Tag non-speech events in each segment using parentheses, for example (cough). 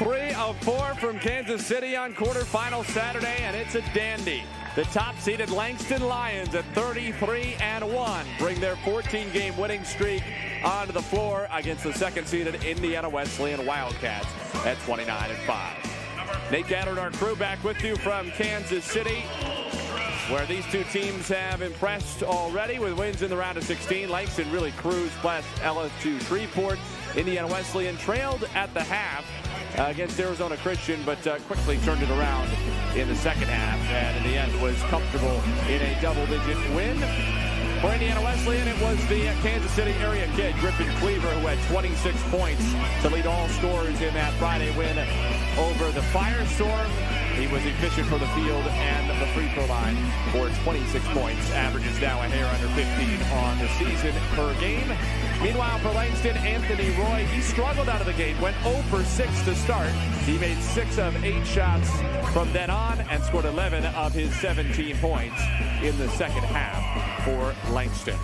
three of four from Kansas City on quarterfinal Saturday, and it's a dandy. The top-seeded Langston Lions at 33 and 1 bring their 14-game winning streak onto the floor against the second-seeded Indiana Wesleyan Wildcats at 29 and 5. Nate and our crew back with you from Kansas City where these two teams have impressed already with wins in the round of 16. Langston really cruised past LSU Shreveport. Indiana Wesleyan trailed at the half uh, against Arizona Christian, but uh, quickly turned it around in the second half, and in the end was comfortable in a double-digit win. For Indiana Wesleyan, it was the Kansas City area kid, Griffin Cleaver, who had 26 points to lead all scorers in that Friday win over the Firestorm. He was efficient for the field and the free throw line for 26 points. Averages now a hair under 15 on the season per game. Meanwhile, for Langston, Anthony Roy, he struggled out of the gate, went 0 for 6 to start. He made 6 of 8 shots from then on and scored 11 of his 17 points in the second half for Langston.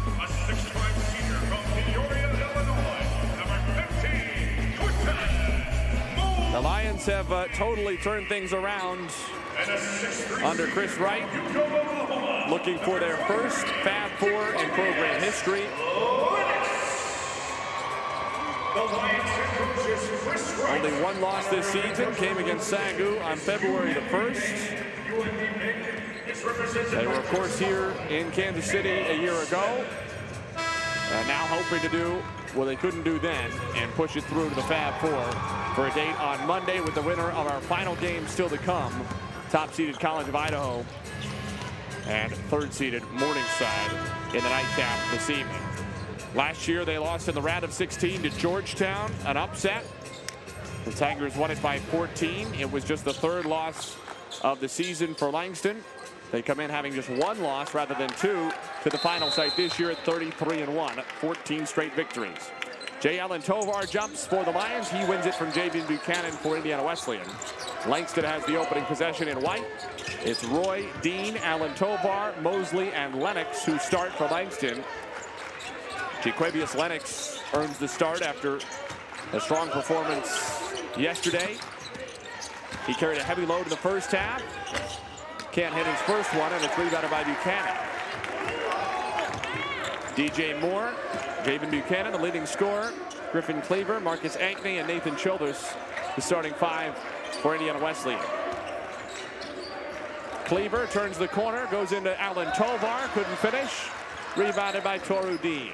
The Lions have uh, totally turned things around under Chris Wright, looking for their first Fab Four in program history. Only one loss this season came against SAGU on February the 1st. They were, of course, here in Kansas City a year ago. Uh, now hoping to do what they couldn't do then and push it through to the Fab Four for a date on Monday with the winner of our final game still to come. Top-seeded College of Idaho and third-seeded Morningside in the nightcap this evening. Last year, they lost in the round of 16 to Georgetown, an upset. The Tigers won it by 14. It was just the third loss of the season for Langston. They come in having just one loss rather than two to the final site this year at 33 and 1, 14 straight victories. Jay Allen Tovar jumps for the Lions. He wins it from Jaden Buchanan for Indiana Wesleyan. Langston has the opening possession in white. It's Roy, Dean, Allen Tovar, Mosley, and Lennox who start for Langston. Jaquavius Lennox earns the start after a strong performance yesterday. He carried a heavy load in the first half. Can't hit his first one, and it's rebounded by Buchanan. DJ Moore, Javen Buchanan, the leading scorer. Griffin Cleaver, Marcus Ankney, and Nathan Childers, the starting five for Indiana Wesleyan. Cleaver turns the corner, goes into Allen Tovar, couldn't finish. Rebounded by Toru Dean.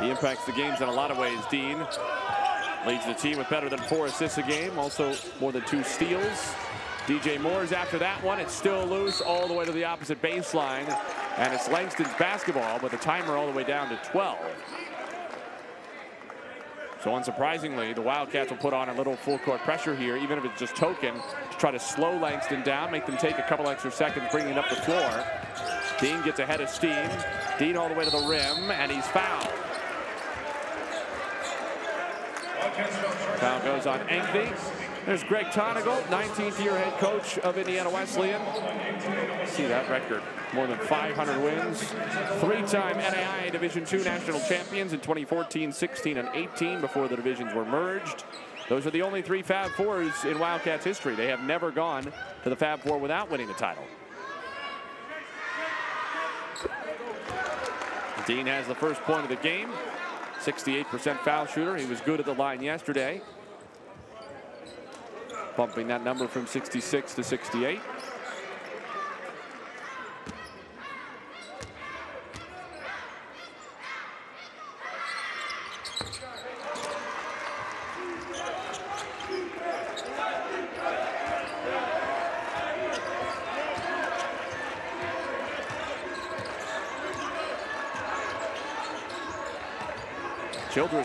He impacts the games in a lot of ways, Dean. Leads the team with better than four assists a game, also more than two steals. DJ Moore's after that one. It's still loose all the way to the opposite baseline. And it's Langston's basketball, but the timer all the way down to 12. So unsurprisingly, the Wildcats will put on a little full court pressure here, even if it's just token, to try to slow Langston down, make them take a couple extra seconds bringing up the floor. Dean gets ahead of steam. Dean all the way to the rim, and he's fouled. Foul goes on Ankney. There's Greg Tonagel, 19th year head coach of Indiana Wesleyan. See that record, more than 500 wins. Three-time NAIA Division II national champions in 2014, 16, and 18 before the divisions were merged. Those are the only three Fab Fours in Wildcats history. They have never gone to the Fab Four without winning the title. Dean has the first point of the game. 68% foul shooter. He was good at the line yesterday. Bumping that number from 66 to 68.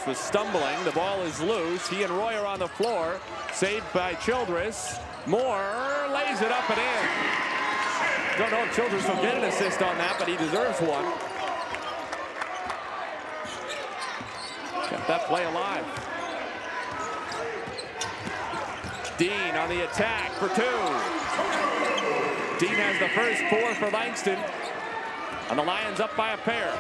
Childress was stumbling. The ball is loose. He and Roy are on the floor. Saved by Childress. Moore lays it up and in. Don't know if Childress will get an assist on that, but he deserves one. Kept that play alive. Dean on the attack for two. Dean has the first four for Langston. And the Lions up by a pair.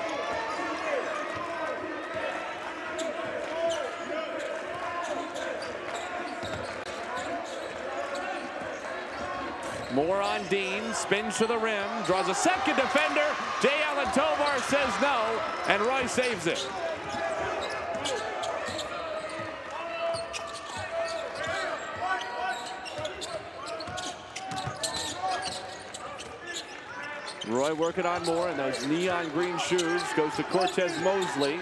Moore on Dean, spins to the rim, draws a second defender. Jay Allen Tovar says no, and Roy saves it. Roy working on Moore, and those neon green shoes goes to Cortez Mosley.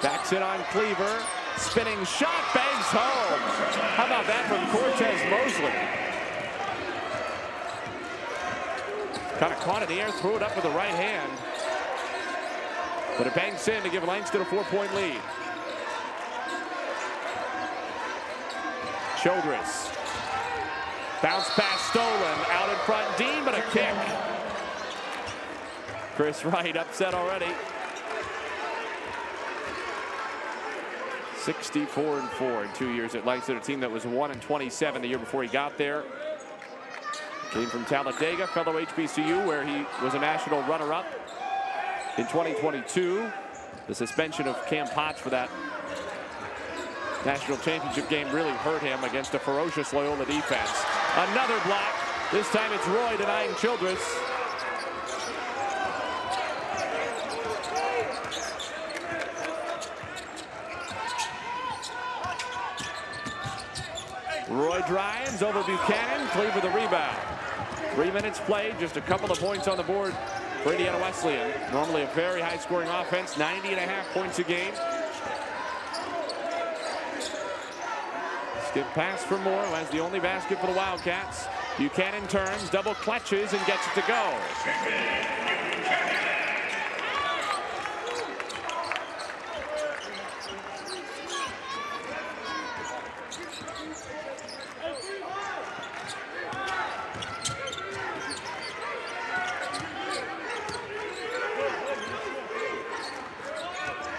Backs it on Cleaver. Spinning shot, bangs home. How about that from Cortez Mosley? Kind of caught in the air, threw it up with the right hand. But it banks in to give Langston a four-point lead. Childress. Bounce pass stolen. Out in front, Dean, but a kick. Chris Wright upset already. 64 and 4 in two years at Langston, a team that was 1 and 27 the year before he got there. From Talladega, fellow HBCU, where he was a national runner-up in 2022. The suspension of Cam Potts for that national championship game really hurt him against a ferocious Loyola defense. Another block. This time it's Roy denying Childress. Roy drives over Buchanan. Cleaver the rebound. Three minutes played, just a couple of points on the board for Indiana Wesleyan. Normally a very high scoring offense, 90 and a half points a game. Skip pass for Moore, who has the only basket for the Wildcats. Buchanan turns, double clutches, and gets it to go.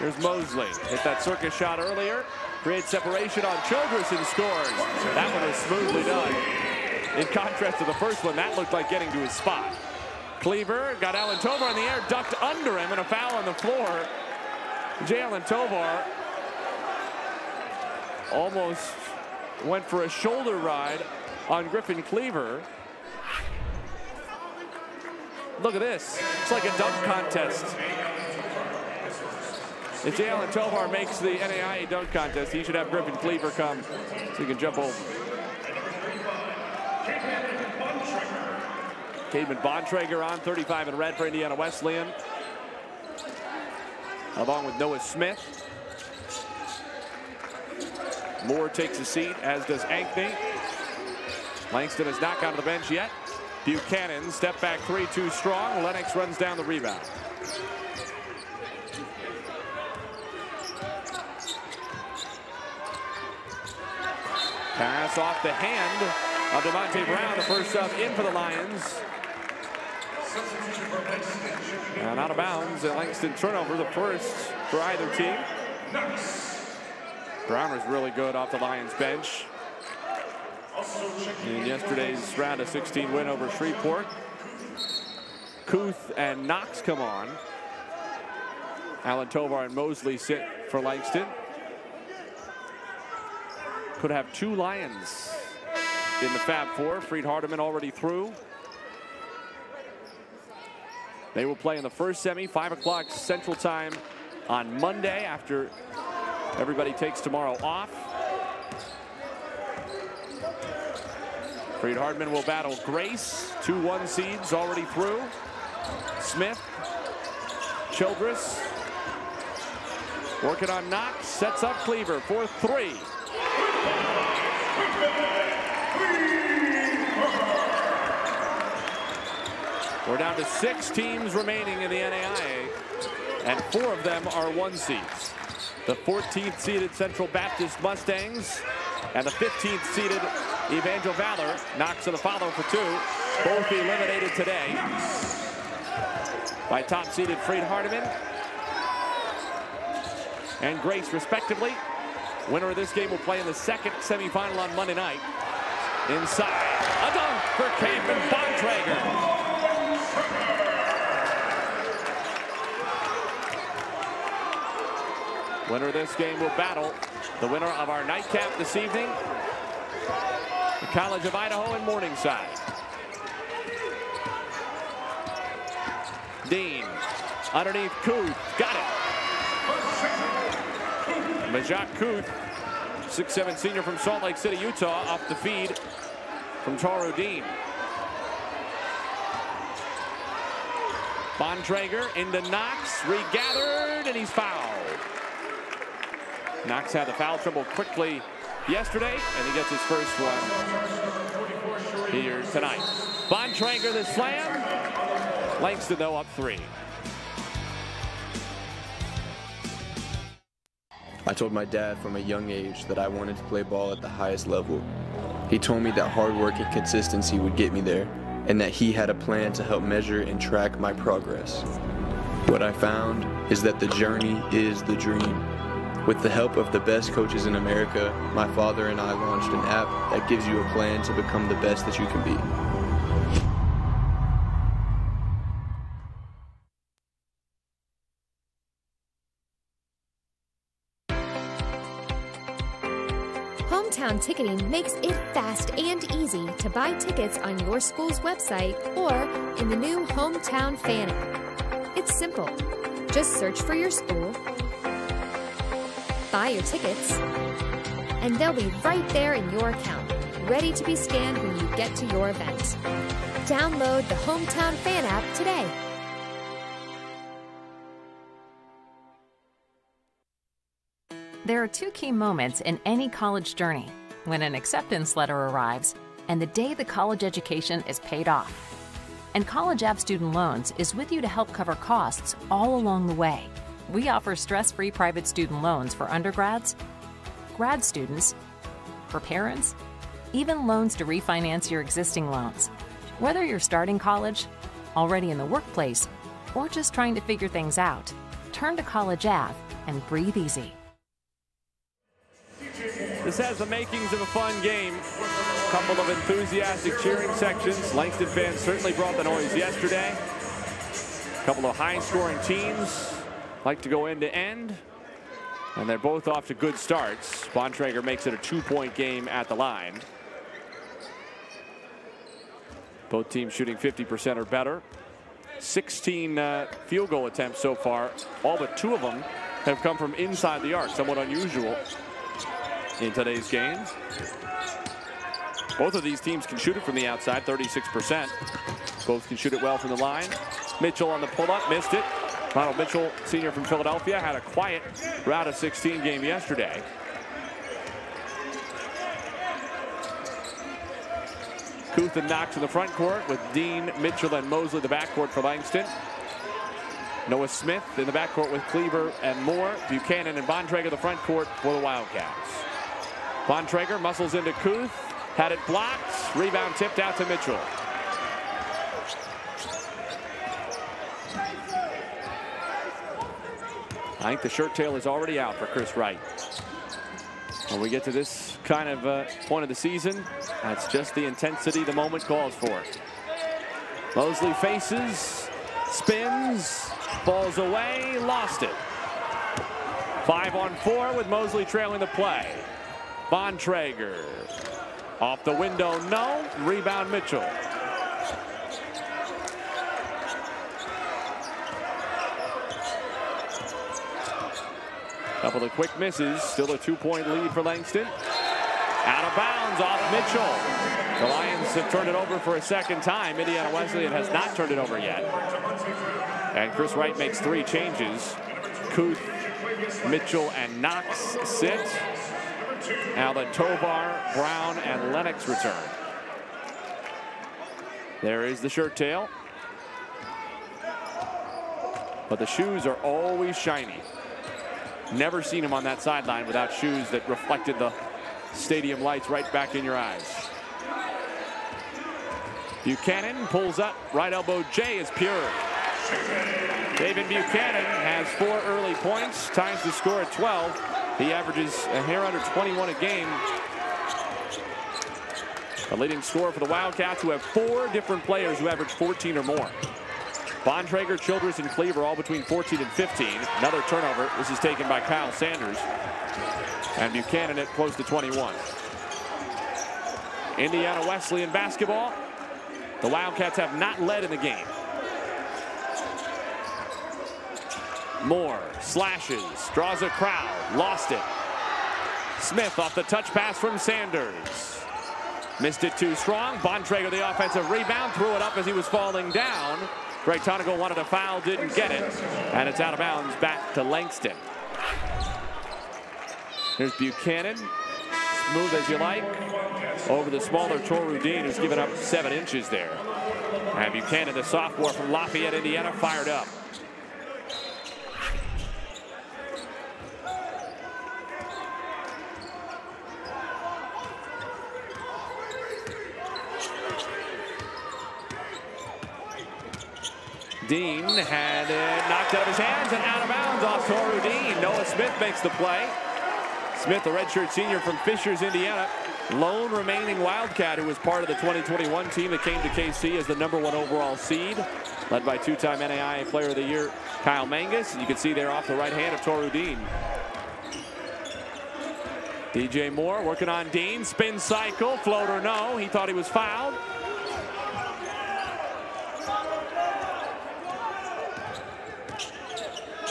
Here's Mosley. Hit that circus shot earlier. Creates separation on Childress and scores. That one was smoothly done. In contrast to the first one, that looked like getting to his spot. Cleaver got Alan Tovar in the air, ducked under him, and a foul on the floor. Jalen Tovar almost went for a shoulder ride on Griffin Cleaver. Look at this. It's like a dunk contest. If Jalen Tovar makes the NAIA dunk contest, he should have Griffin Cleaver come so he can jump over. Caedmon Bontrager on 35 in red for Indiana Wesleyan. Along with Noah Smith. Moore takes a seat, as does Ankney. Langston has not gone to the bench yet. Buchanan, step back three, too strong. Lennox runs down the rebound. Pass off the hand of Devontae Brown, the first sub in for the Lions. And out of bounds, a Langston turnover, the first for either team. Brown was really good off the Lions bench. In yesterday's round of 16 win over Shreveport. Kuth and Knox come on. Alan Tovar and Mosley sit for Langston could have two Lions in the Fab Four. Freed Hardeman already through. They will play in the first semi, 5 o'clock Central Time on Monday after everybody takes tomorrow off. Freed Hardeman will battle Grace, two one seeds already through. Smith, Childress, working on Knox, sets up Cleaver for three. We're down to six teams remaining in the NAIA, and four of them are one seeds. The 14th seeded Central Baptist Mustangs and the 15th seeded Evangel Valor. Knox to the follow for two. Both eliminated today by top seeded Freed Hardeman and Grace respectively. Winner of this game will play in the second semifinal on Monday night. Inside, a dunk for Caedmon Bontrager. Winner of this game will battle the winner of our nightcap this evening. the College of Idaho in Morningside. Dean underneath Kuth. Got it. Majak Kuth, 6'7 senior from Salt Lake City, Utah, off the feed from Taru Dean. Bontrager into Knox, regathered, and he's fouled. Knox had the foul trouble quickly yesterday, and he gets his first one here tonight. Bontrager the slam. Langston, though, up three. I told my dad from a young age that I wanted to play ball at the highest level. He told me that hard work and consistency would get me there, and that he had a plan to help measure and track my progress. What I found is that the journey is the dream. With the help of the best coaches in America, my father and I launched an app that gives you a plan to become the best that you can be. Ticketing makes it fast and easy to buy tickets on your school's website or in the new Hometown Fan app. It's simple. Just search for your school, buy your tickets, and they'll be right there in your account, ready to be scanned when you get to your event. Download the Hometown Fan app today. There are two key moments in any college journey when an acceptance letter arrives and the day the college education is paid off. And College Ave Student Loans is with you to help cover costs all along the way. We offer stress free private student loans for undergrads, grad students, for parents, even loans to refinance your existing loans. Whether you're starting college, already in the workplace, or just trying to figure things out, turn to College Ave and breathe easy. This has the makings of a fun game. A couple of enthusiastic cheering sections. Langston fans certainly brought the noise yesterday. A couple of high-scoring teams like to go end to end. And they're both off to good starts. Bontrager makes it a two-point game at the line. Both teams shooting 50% or better. 16 uh, field goal attempts so far. All but two of them have come from inside the arc, somewhat unusual in today's game. Both of these teams can shoot it from the outside, 36%. Both can shoot it well from the line. Mitchell on the pull-up, missed it. Ronald Mitchell, senior from Philadelphia, had a quiet round of 16 game yesterday. Kuth and Knox in the front court with Dean, Mitchell, and Mosley the backcourt for Langston. Noah Smith in the backcourt with Cleaver and Moore. Buchanan and Bontrager the front court for the Wildcats. Bontrager muscles into Kuth. Had it blocked. Rebound tipped out to Mitchell. I think the shirt tail is already out for Chris Wright. When we get to this kind of uh, point of the season, that's just the intensity the moment calls for. Mosley faces, spins, falls away, lost it. Five on four with Mosley trailing the play. Bontrager. Off the window, no. Rebound Mitchell. Couple of quick misses. Still a two-point lead for Langston. Out of bounds off Mitchell. The Lions have turned it over for a second time. Indiana Wesleyan has not turned it over yet. And Chris Wright makes three changes. Kuth, Mitchell, and Knox sit. Now the Tovar, Brown, and Lennox return. There is the shirt tail. But the shoes are always shiny. Never seen him on that sideline without shoes that reflected the stadium lights right back in your eyes. Buchanan pulls up, right elbow J is pure. David Buchanan has four early points, times the score at 12. He averages a hair under 21 a game. A leading scorer for the Wildcats who have four different players who average 14 or more. Bontrager, Childress, and Cleaver all between 14 and 15. Another turnover. This is taken by Kyle Sanders. And Buchanan at close to 21. Indiana Wesleyan basketball. The Wildcats have not led in the game. Moore slashes, draws a crowd, lost it. Smith off the touch pass from Sanders. Missed it too strong. Bontrager the offensive rebound, threw it up as he was falling down. Greg Tonagel wanted a foul, didn't get it. And it's out of bounds back to Langston. Here's Buchanan. Smooth as you like. Over the smaller Toru Dean, who's given up seven inches there. And Buchanan, the sophomore from Lafayette, Indiana, fired up. Dean had it knocked out of his hands and out of bounds off Toru Dean. Noah Smith makes the play. Smith, the redshirt senior from Fishers, Indiana, lone remaining Wildcat who was part of the 2021 team that came to KC as the number one overall seed, led by two-time NAIA Player of the Year Kyle Mangus. You can see there off the right hand of Toru Dean. DJ Moore working on Dean, spin cycle, floater no. He thought he was fouled.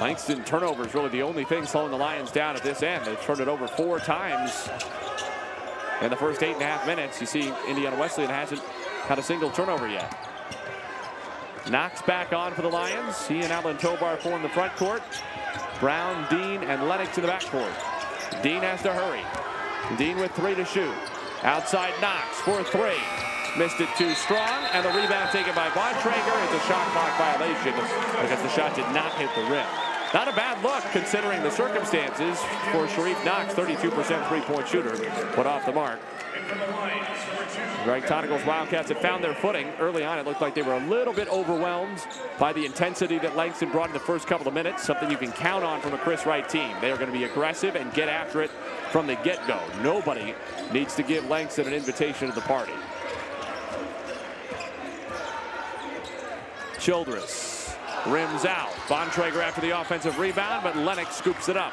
Langston turnover is really the only thing slowing the Lions down at this end. They've turned it over four times in the first eight and a half minutes. You see Indiana Wesleyan hasn't had a single turnover yet. Knox back on for the Lions. He and Alan Tovar form the front court. Brown, Dean, and Lennox in the backcourt. Dean has to hurry. Dean with three to shoot. Outside Knox for three. Missed it too strong, and the rebound taken by Von Bontrager. It's a shot clock violation because the shot did not hit the rim. Not a bad look considering the circumstances for Sharif Knox, 32% three-point shooter, put off the mark. Greg Tonagel's Wildcats have found their footing. Early on, it looked like they were a little bit overwhelmed by the intensity that Langston brought in the first couple of minutes, something you can count on from a Chris Wright team. They are going to be aggressive and get after it from the get-go. Nobody needs to give Langston an invitation to the party. Childress rims out. Bontrager after the offensive rebound, but Lennox scoops it up.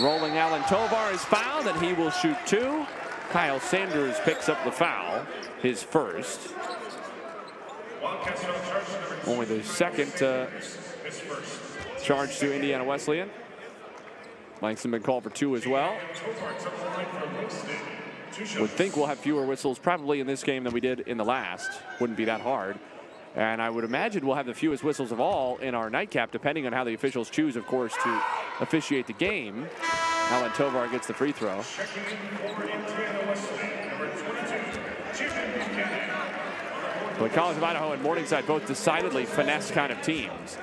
Rolling Alan Tovar is fouled, and he will shoot two. Kyle Sanders picks up the foul, his first. Only the second uh, charge to Indiana Wesleyan. Langston been called for two as well. Would think we'll have fewer whistles probably in this game than we did in the last. Wouldn't be that hard. And I would imagine we'll have the fewest whistles of all in our nightcap, depending on how the officials choose, of course, to officiate the game. Alan Tovar gets the free throw. But College of Idaho and Morningside both decidedly finesse kind of teams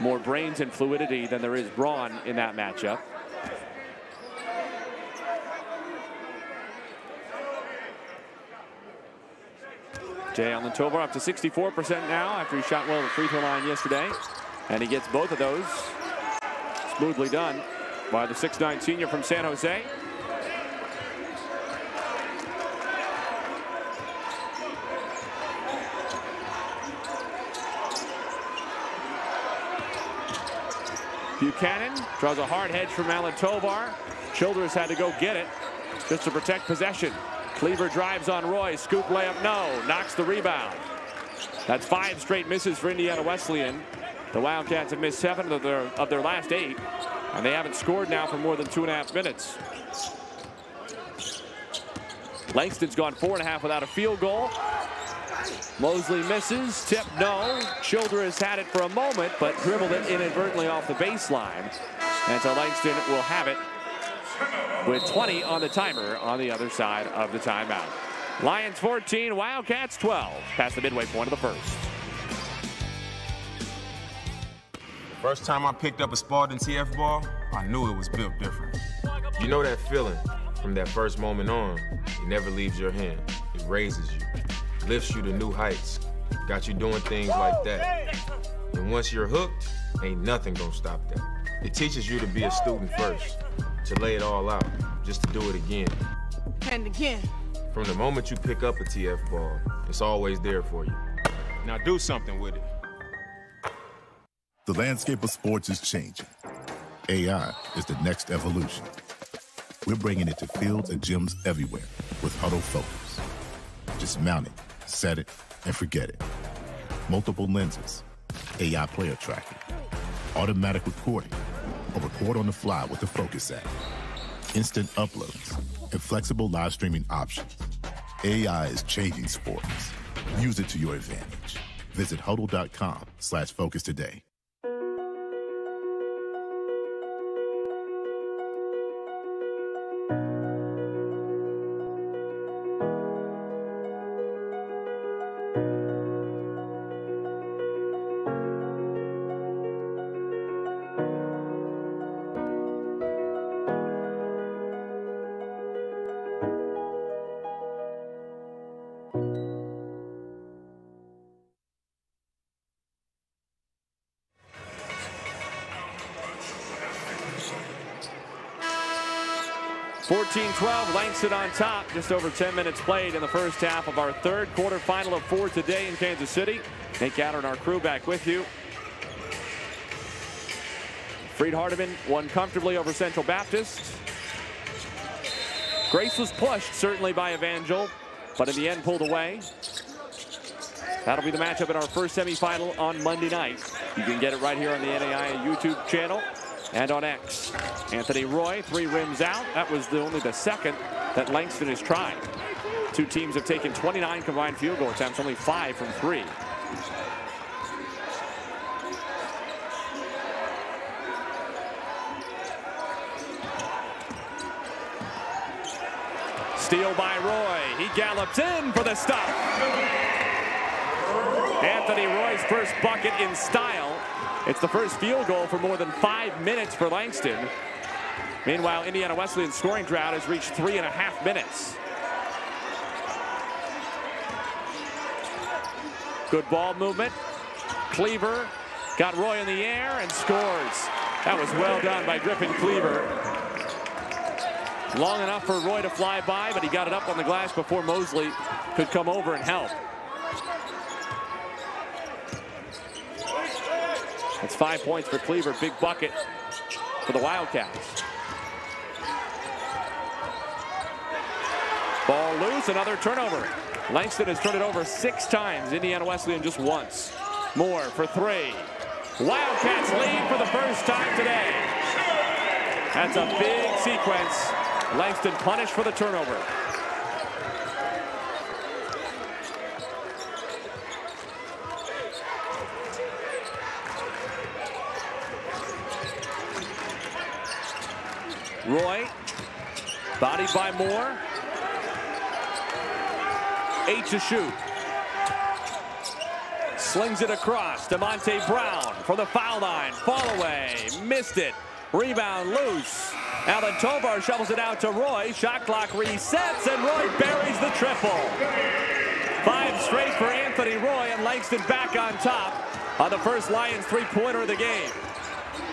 more brains and fluidity than there is brawn in that matchup. Jay Allen Tovar up to 64% now after he shot well at the free throw line yesterday. And he gets both of those smoothly done by the 6'9 senior from San Jose. Buchanan draws a hard hedge from Alan Tovar. Childress had to go get it just to protect possession. Cleaver drives on Roy. Scoop layup, no. Knox the rebound. That's five straight misses for Indiana Wesleyan. The Wildcats have missed seven of their, of their last eight, and they haven't scored now for more than two and a half minutes. Langston's gone four and a half without a field goal. Mosley misses, tip no. Childress had it for a moment, but dribbled it inadvertently off the baseline. And so Langston will have it with 20 on the timer on the other side of the timeout. Lions 14, Wildcats 12, past the midway point of the first. First time I picked up a Spalding TF ball, I knew it was built different. You know that feeling from that first moment on, it never leaves your hand. It raises you lifts you to new heights, got you doing things like that. And once you're hooked, ain't nothing gonna stop that. It teaches you to be a student first, to lay it all out, just to do it again. And again. From the moment you pick up a TF ball, it's always there for you. Now do something with it. The landscape of sports is changing. AI is the next evolution. We're bringing it to fields and gyms everywhere with Hudl Focus. Just mount it, set it, and forget it. Multiple lenses, AI player tracking, automatic recording, a record on the fly with the Focus app, instant uploads, and flexible live streaming options. AI is changing sports. Use it to your advantage. Visit hudl.com slash focus today. Langston on top. Just over 10 minutes played in the first half of our third quarterfinal of four today in Kansas City. Nate Gatter and our crew back with you. Freed Hardeman won comfortably over Central Baptist. Grace was pushed certainly by Evangel, but in the end pulled away. That'll be the matchup in our first semifinal on Monday night. You can get it right here on the NAIA YouTube channel and on X. Anthony Roy, three rims out. That was the, only the second that Langston has tried. Two teams have taken 29 combined field goal attempts, only five from three. Steal by Roy. He gallops in for the stop. Anthony Roy's first bucket in style. It's the first field goal for more than five minutes for Langston. Meanwhile, Indiana Wesleyan's scoring drought has reached three and a half minutes. Good ball movement. Cleaver got Roy in the air and scores. That was well done by Griffin Cleaver. Long enough for Roy to fly by, but he got it up on the glass before Mosley could come over and help. That's five points for Cleaver. Big bucket for the Wildcats. Ball loose, another turnover. Langston has turned it over six times. Indiana Wesleyan just once. Moore for three. Wildcats lead for the first time today. That's a big sequence. Langston punished for the turnover. Roy, bodied by Moore. Eight to shoot. Slings it across to Monte Brown for the foul line. Fall away, missed it. Rebound loose. Alan Tovar shovels it out to Roy. Shot clock resets, and Roy buries the triple. Five straight for Anthony Roy, and Langston back on top on the first Lions three-pointer of the game.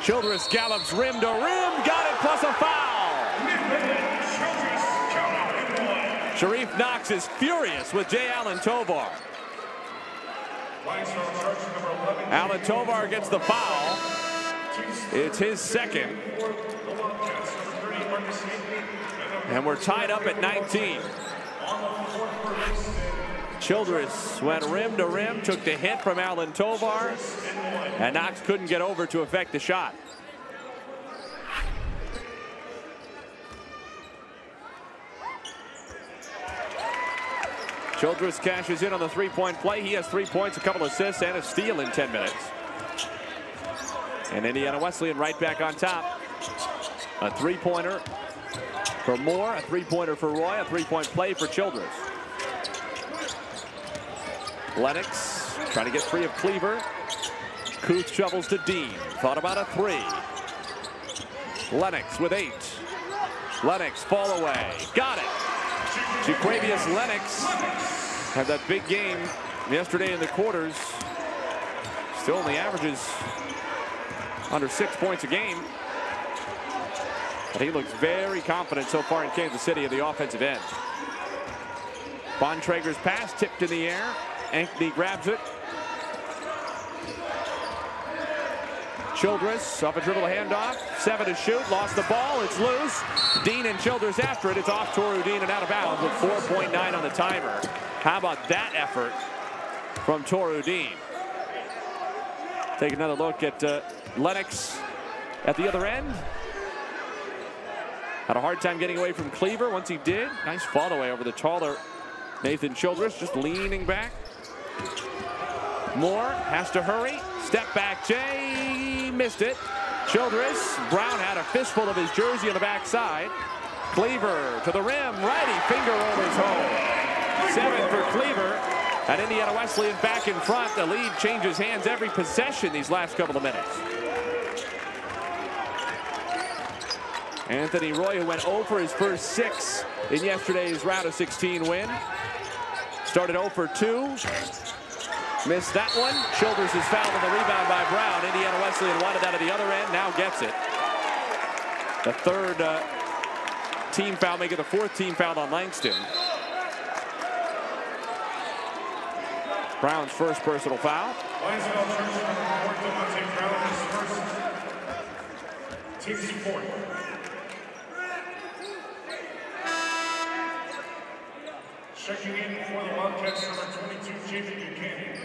Childress gallops rim to rim, got it plus a foul. Sharif Knox is furious with Jay Allen Tovar. Allen Tovar gets the foul. It's his second. And we're tied up at 19. Childress went rim to rim, took the hit from Allen Tovar, and Knox couldn't get over to affect the shot. Childress cashes in on the three-point play. He has three points, a couple assists, and a steal in 10 minutes. And Indiana Wesleyan right back on top. A three-pointer for Moore, a three-pointer for Roy, a three-point play for Childress. Lennox trying to get free of Cleaver. Kuth shovels to Dean. Thought about a three. Lennox with eight. Lennox fall away. Got it. Jaquavius Lennox had that big game yesterday in the quarters. Still only averages under six points a game. But he looks very confident so far in Kansas City at the offensive end. Bontrager's pass tipped in the air. Ankney grabs it. Childress off a dribble handoff. Seven to shoot. Lost the ball. It's loose. Dean and Childress after it. It's off Toru Dean and out of bounds with 4.9 on the timer. How about that effort from Toru Dean? Take another look at uh, Lennox at the other end. Had a hard time getting away from Cleaver. Once he did, nice fall away over the taller Nathan Childress, just leaning back. Moore has to hurry. Step back, Jay missed it. Childress, Brown had a fistful of his jersey on the backside. Cleaver to the rim, righty finger rolls home. Seven for Cleaver. And Indiana Wesleyan back in front. The lead changes hands every possession these last couple of minutes. Anthony Roy, who went 0 for his first six in yesterday's round of 16 win. Started 0 for 2. Missed that one. Childress is fouled on the rebound by Brown. Indiana Wesleyan wanted that at the other end, now gets it. The third uh, team foul, making the fourth team foul on Langston. Brown's first personal foul. Checking in for the Wildcats, number 22, Javen Buchanan.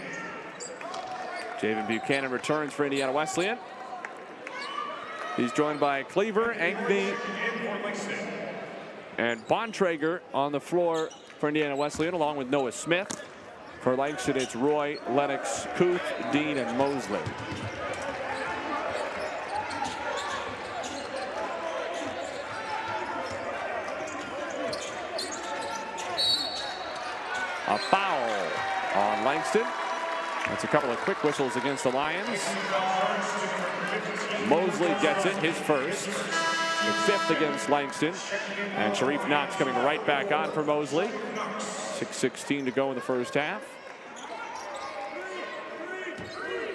Javen Buchanan returns for Indiana Wesleyan. He's joined by Cleaver, Ankney, and Bontrager on the floor for Indiana Wesleyan, along with Noah Smith. For Langston, it's Roy, Lennox, Kuth, Dean, and Mosley. A foul on Langston. That's a couple of quick whistles against the Lions. Mosley gets it, his first. Fifth against Langston. And Sharif Knox coming right back on for Mosley. 6.16 to go in the first half.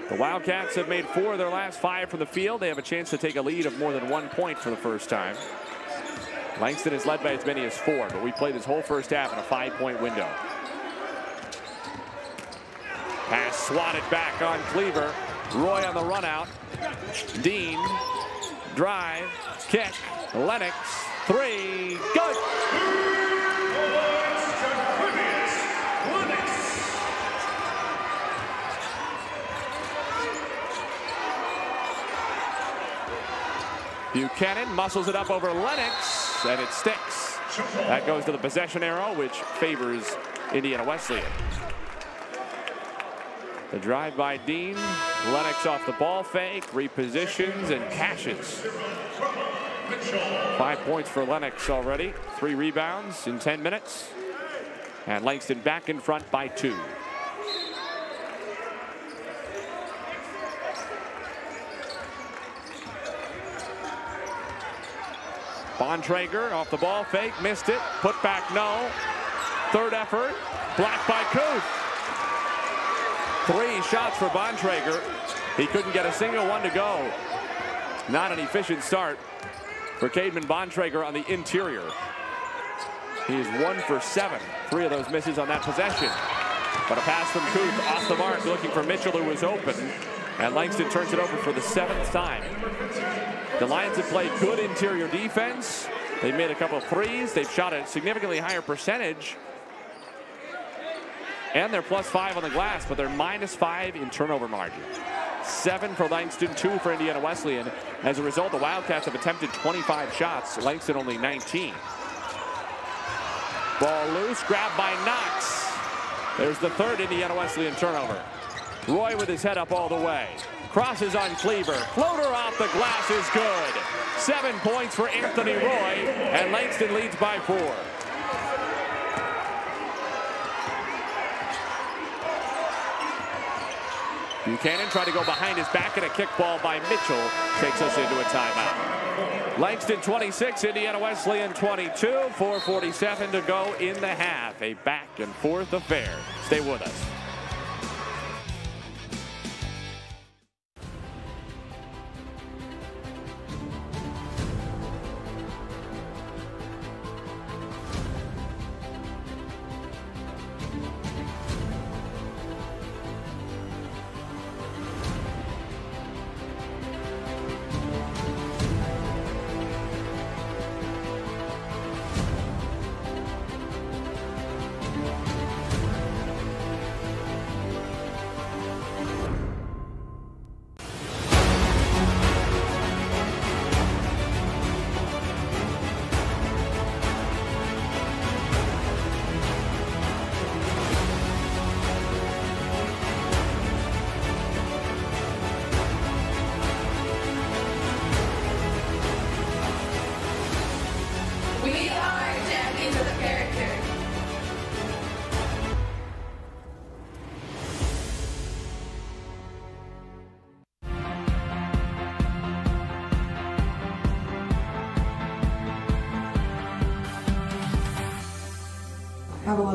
The Wildcats have made four of their last five from the field. They have a chance to take a lead of more than one point for the first time. Langston is led by as many as four, but we played this whole first half in a five-point window. Pass swatted back on Cleaver. Roy on the run out. Dean, drive, kick, Lennox, three, good. Buchanan muscles it up over Lennox, and it sticks. That goes to the possession arrow, which favors Indiana Wesleyan. The drive by Dean. Lennox off the ball fake, repositions and cashes. Five points for Lennox already. Three rebounds in 10 minutes. And Langston back in front by two. Bontrager off the ball fake, missed it. Put back, no. Third effort, blocked by Kuth. Three shots for Bontrager. He couldn't get a single one to go. Not an efficient start for Caedmon Bontrager on the interior. He's one for seven. Three of those misses on that possession. But a pass from Kuth off the mark, looking for Mitchell, who was open. And Langston turns it over for the seventh time. The Lions have played good interior defense. They've made a couple of threes. They've shot a significantly higher percentage. And they're plus five on the glass, but they're minus five in turnover margin. Seven for Langston, two for Indiana Wesleyan. As a result, the Wildcats have attempted 25 shots. Langston only 19. Ball loose, grabbed by Knox. There's the third Indiana Wesleyan turnover. Roy with his head up all the way. Crosses on Cleaver. Floater off the glass is good. Seven points for Anthony Roy, and Langston leads by four. Buchanan tried to go behind his back and a kickball by Mitchell takes us into a timeout. Langston 26, Indiana Wesleyan 22, 447 to go in the half. A back and forth affair. Stay with us.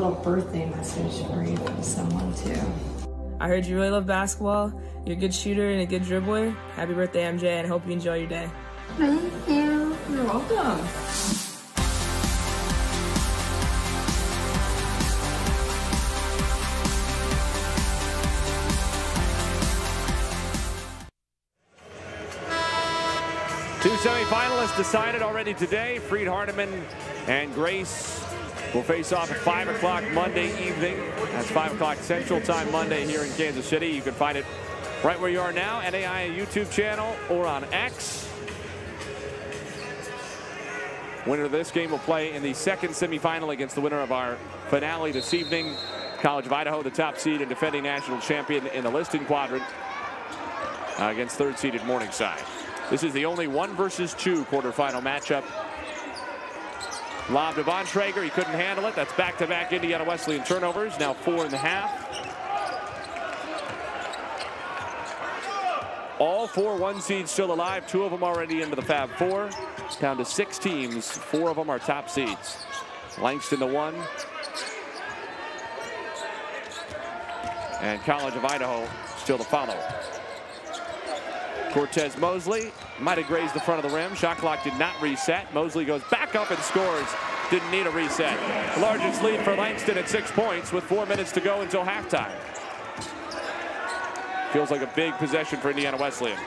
Little birthday message for you from someone too. I heard you really love basketball. You're a good shooter and a good dribbler. Happy birthday, MJ, and hope you enjoy your day. Thank you. You're welcome. Two semifinalists decided already today. Freed Hardeman and Grace will face off at 5 o'clock Monday evening. That's 5 o'clock Central Time Monday here in Kansas City. You can find it right where you are now, NAIA YouTube channel or on X. Winner of this game will play in the second semifinal against the winner of our finale this evening. College of Idaho, the top seed and defending national champion in the Liston quadrant uh, against third seeded Morningside. This is the only one versus two quarterfinal matchup. Lob to Bontrager. He couldn't handle it. That's back-to-back -back Indiana Wesleyan turnovers. Now four and a half. All four one seeds still alive. Two of them already into the Fab Four. Down to six teams. Four of them are top seeds. Langston the one. And College of Idaho still to follow. Cortez Mosley might have grazed the front of the rim. Shot clock did not reset. Mosley goes back up and scores. Didn't need a reset. Largest lead for Langston at six points with four minutes to go until halftime. Feels like a big possession for Indiana Wesleyan.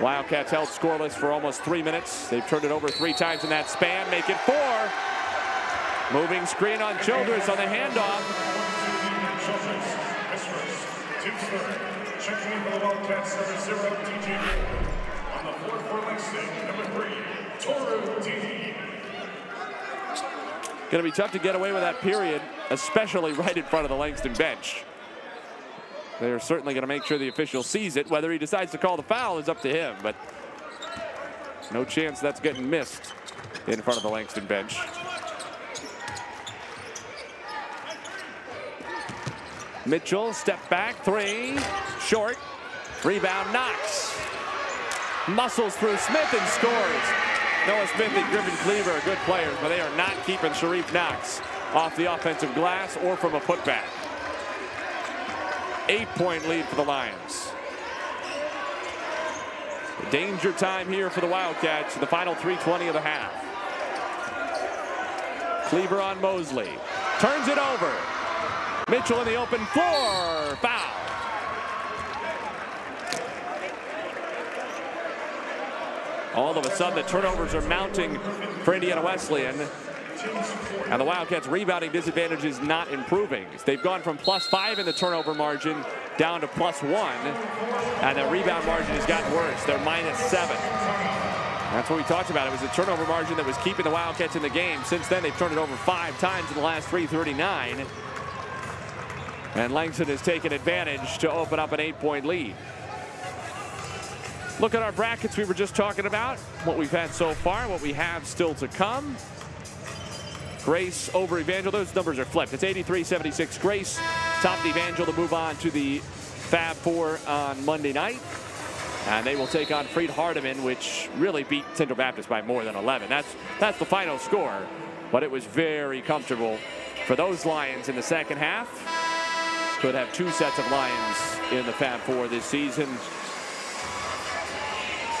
Wildcats held scoreless for almost three minutes. They've turned it over three times in that span, make it four. Moving screen on Childress on the handoff. Checking in for the Wildcats, number zero, DJ On the for number three, Toru. Going to be tough to get away with that period, especially right in front of the Langston bench. They're certainly going to make sure the official sees it. Whether he decides to call the foul is up to him, but no chance that's getting missed in front of the Langston bench. Mitchell, step back, three, short, rebound, Knox. Muscles through Smith and scores. Noah Smith and Griffin Cleaver are good players, but they are not keeping Sharif Knox off the offensive glass or from a putback. Eight-point lead for the Lions. Danger time here for the Wildcats in the final 320 of the half. Cleaver on Mosley. Turns it over. Mitchell in the open floor. Foul. All of a sudden, the turnovers are mounting for Indiana Wesleyan. And the Wildcats' rebounding disadvantage is not improving. They've gone from plus five in the turnover margin down to plus one. And the rebound margin has gotten worse. They're minus seven. That's what we talked about. It was the turnover margin that was keeping the Wildcats in the game. Since then, they've turned it over five times in the last 339. And Langston has taken advantage to open up an eight-point lead. Look at our brackets we were just talking about. What we've had so far, what we have still to come. Grace over Evangel. Those numbers are flipped. It's 83-76 Grace. Top Evangel to move on to the Fab Four on Monday night. And they will take on Freed Hardeman, which really beat Central Baptist by more than 11. That's, that's the final score. But it was very comfortable for those Lions in the second half. Could have two sets of Lions in the Fab Four this season.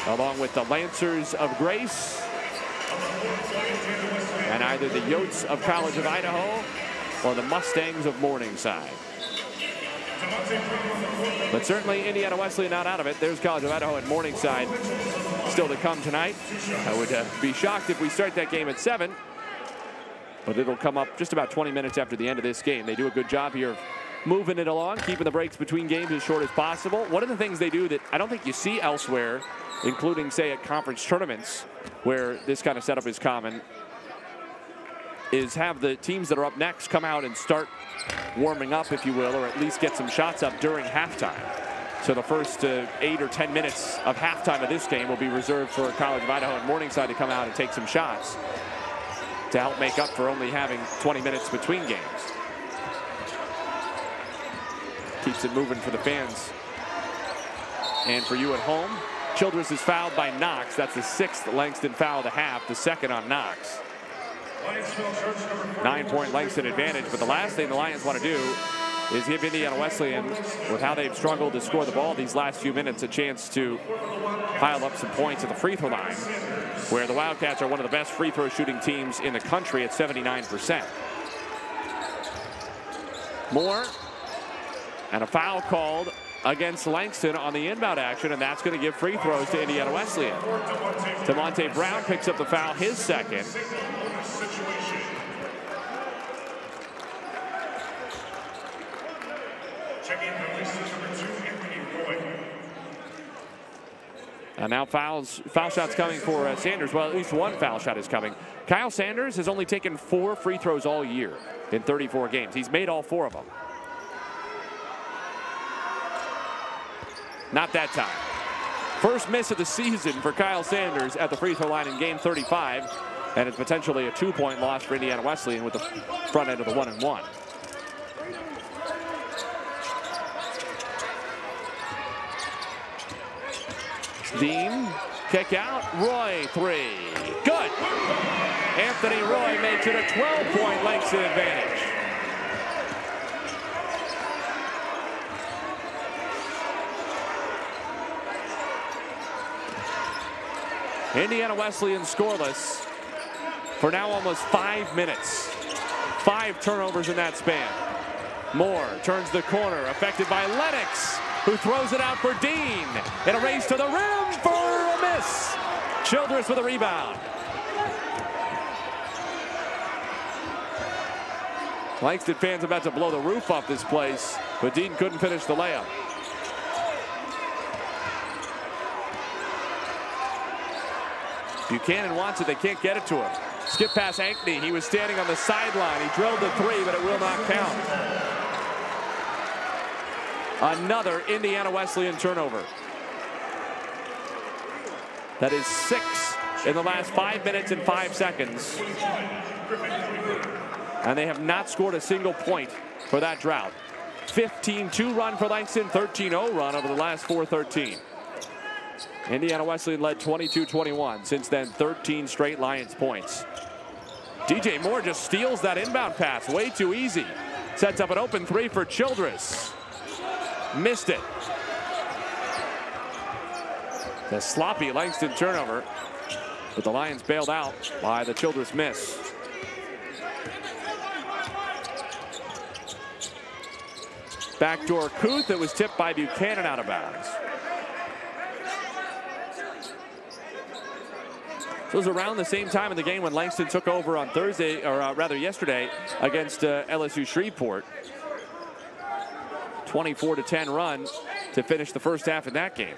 Along with the Lancers of Grace and either the Yotes of College of Idaho or the Mustangs of Morningside. But certainly Indiana Wesleyan not out of it. There's College of Idaho at Morningside still to come tonight. I would uh, be shocked if we start that game at 7. But it'll come up just about 20 minutes after the end of this game. They do a good job here moving it along, keeping the breaks between games as short as possible. One of the things they do that I don't think you see elsewhere, including, say, at conference tournaments, where this kind of setup is common, is have the teams that are up next come out and start warming up, if you will, or at least get some shots up during halftime. So the first uh, eight or 10 minutes of halftime of this game will be reserved for College of Idaho and Morningside to come out and take some shots to help make up for only having 20 minutes between games. Keeps it moving for the fans. And for you at home, Childress is fouled by Knox. That's the sixth Langston foul to half, the second on Knox. Nine-point Langston advantage, but the last thing the Lions want to do is give Indiana Wesleyan, with how they've struggled to score the ball these last few minutes, a chance to pile up some points at the free throw line, where the Wildcats are one of the best free throw shooting teams in the country at 79%. Moore, and a foul called against Langston on the inbound action, and that's going to give free throws to Indiana Wesleyan. Demonte Brown picks up the foul, his second. And now fouls, foul shots coming for uh, Sanders. Well, at least one foul shot is coming. Kyle Sanders has only taken four free throws all year in 34 games. He's made all four of them. Not that time. First miss of the season for Kyle Sanders at the free throw line in game 35. And it's potentially a two-point loss for Indiana Wesleyan with the front end of the one and one. Dean, kick out, Roy, three. Good. Anthony Roy makes it a 12-point Langston advantage. Indiana Wesleyan scoreless for now almost five minutes. Five turnovers in that span. Moore turns the corner, affected by Lennox who throws it out for Dean. In a race to the rim for a miss. Childress with a rebound. Langston fans about to blow the roof off this place, but Dean couldn't finish the layup. Buchanan wants it, they can't get it to him. Skip past Ankney, he was standing on the sideline. He drilled the three, but it will not count. Another Indiana Wesleyan turnover. That is six in the last five minutes and five seconds. And they have not scored a single point for that drought. 15-2 run for Langston, 13-0 run over the last 4-13. Indiana Wesleyan led 22-21. Since then, 13 straight Lions points. DJ Moore just steals that inbound pass way too easy. Sets up an open three for Childress. Missed it. The sloppy Langston turnover. But the Lions bailed out by the Childress miss. Backdoor Kuth It was tipped by Buchanan out of bounds. So it was around the same time in the game when Langston took over on Thursday, or uh, rather yesterday, against uh, LSU Shreveport. 24 to 10 run to finish the first half in that game.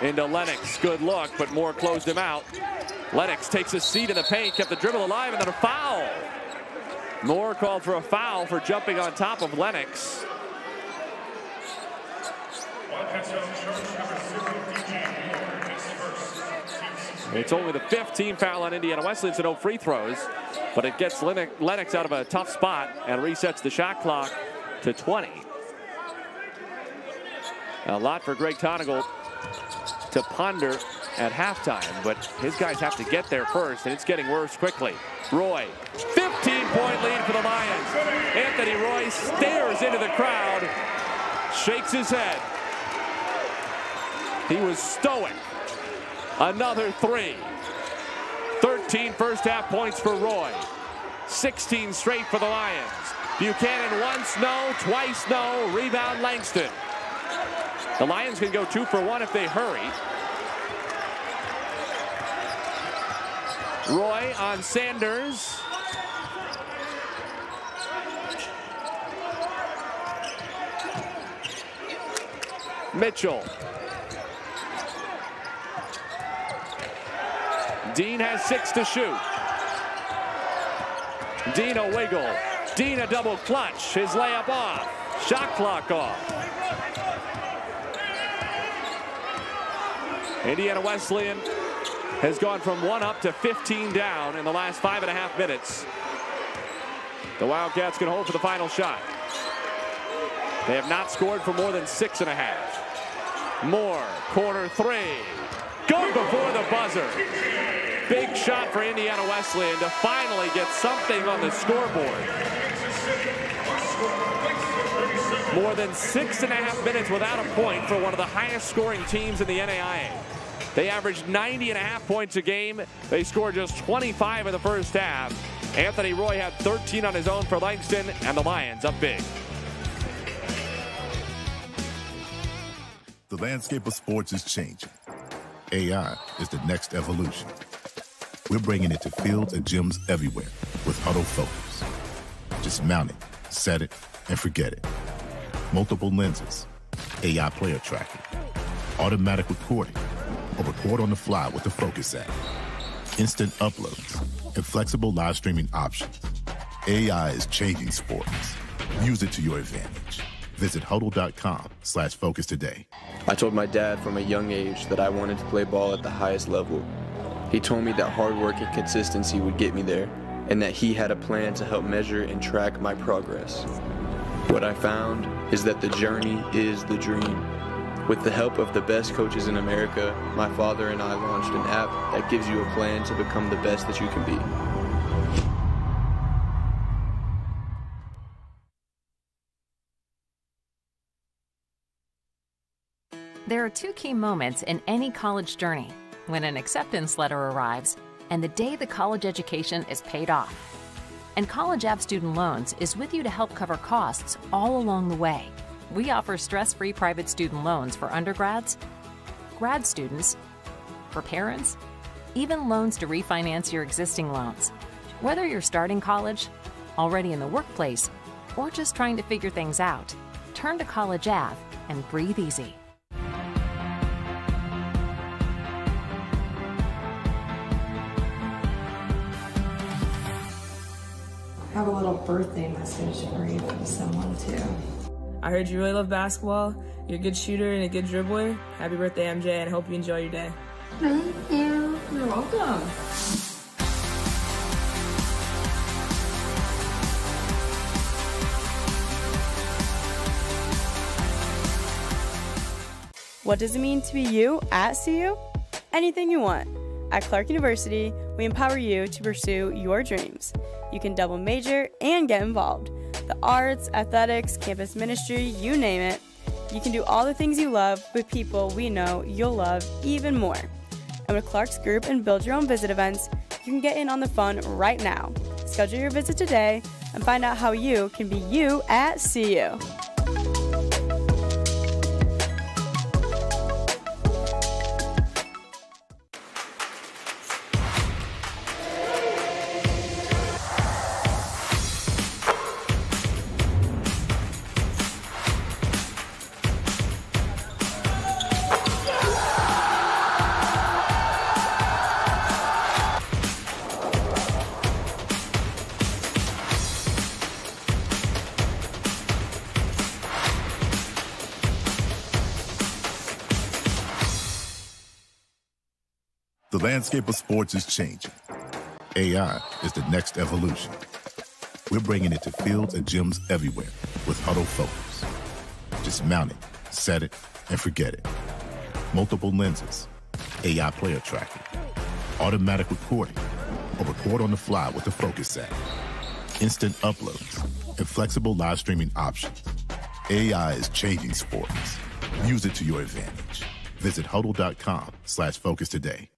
Into Lennox, good look, but Moore closed him out. Lennox takes a seat in the paint, kept the dribble alive, and then a foul. Moore called for a foul for jumping on top of Lennox. It's only the 15th foul on Indiana Wesleyan, so no free throws. But it gets Lennox out of a tough spot and resets the shot clock to 20. A lot for Greg Tonagel to ponder at halftime, but his guys have to get there first, and it's getting worse quickly. Roy, 15-point lead for the Lions. Anthony Roy stares into the crowd, shakes his head. He was stoic. Another three. 13 first half points for Roy. 16 straight for the Lions. Buchanan once no, twice no. Rebound Langston. The Lions can go two for one if they hurry. Roy on Sanders. Mitchell Dean has six to shoot. Dean a wiggle. Dean a double clutch. His layup off. Shot clock off. Indiana Wesleyan has gone from one up to 15 down in the last five and a half minutes. The Wildcats can hold for the final shot. They have not scored for more than six and a half. Moore, corner three. Go before the buzzer. Big shot for Indiana Wesleyan to finally get something on the scoreboard. More than six and a half minutes without a point for one of the highest scoring teams in the NAIA. They averaged 90 and a half points a game. They scored just 25 in the first half. Anthony Roy had 13 on his own for Langston, and the Lions up big. The landscape of sports is changing. AI is the next evolution. We're bringing it to fields and gyms everywhere with Hudl Focus. Just mount it, set it, and forget it. Multiple lenses, AI player tracking, automatic recording, or record on the fly with the Focus app, instant uploads, and flexible live streaming options. AI is changing sports. Use it to your advantage. Visit hudl.com slash focus today. I told my dad from a young age that I wanted to play ball at the highest level. He told me that hard work and consistency would get me there, and that he had a plan to help measure and track my progress. What I found is that the journey is the dream. With the help of the best coaches in America, my father and I launched an app that gives you a plan to become the best that you can be. There are two key moments in any college journey when an acceptance letter arrives and the day the college education is paid off. And College Ave Student Loans is with you to help cover costs all along the way. We offer stress free private student loans for undergrads, grad students, for parents, even loans to refinance your existing loans. Whether you're starting college, already in the workplace, or just trying to figure things out, turn to College Ave and breathe easy. A little birthday message for you from someone too. I heard you really love basketball. You're a good shooter and a good dribbler. Happy birthday, MJ, and I hope you enjoy your day. Thank you. You're welcome. What does it mean to be you at CU? Anything you want. At Clark University, we empower you to pursue your dreams. You can double major and get involved. The arts, athletics, campus ministry, you name it. You can do all the things you love with people we know you'll love even more. And with Clark's group and build your own visit events, you can get in on the fun right now. Schedule your visit today and find out how you can be you at CU. Landscape of sports is changing. AI is the next evolution. We're bringing it to fields and gyms everywhere with Hudl Focus. Just mount it, set it, and forget it. Multiple lenses, AI player tracking, automatic recording, or record on the fly with the Focus app, instant uploads, and flexible live streaming options. AI is changing sports. Use it to your advantage. Visit hudl.com slash focus today.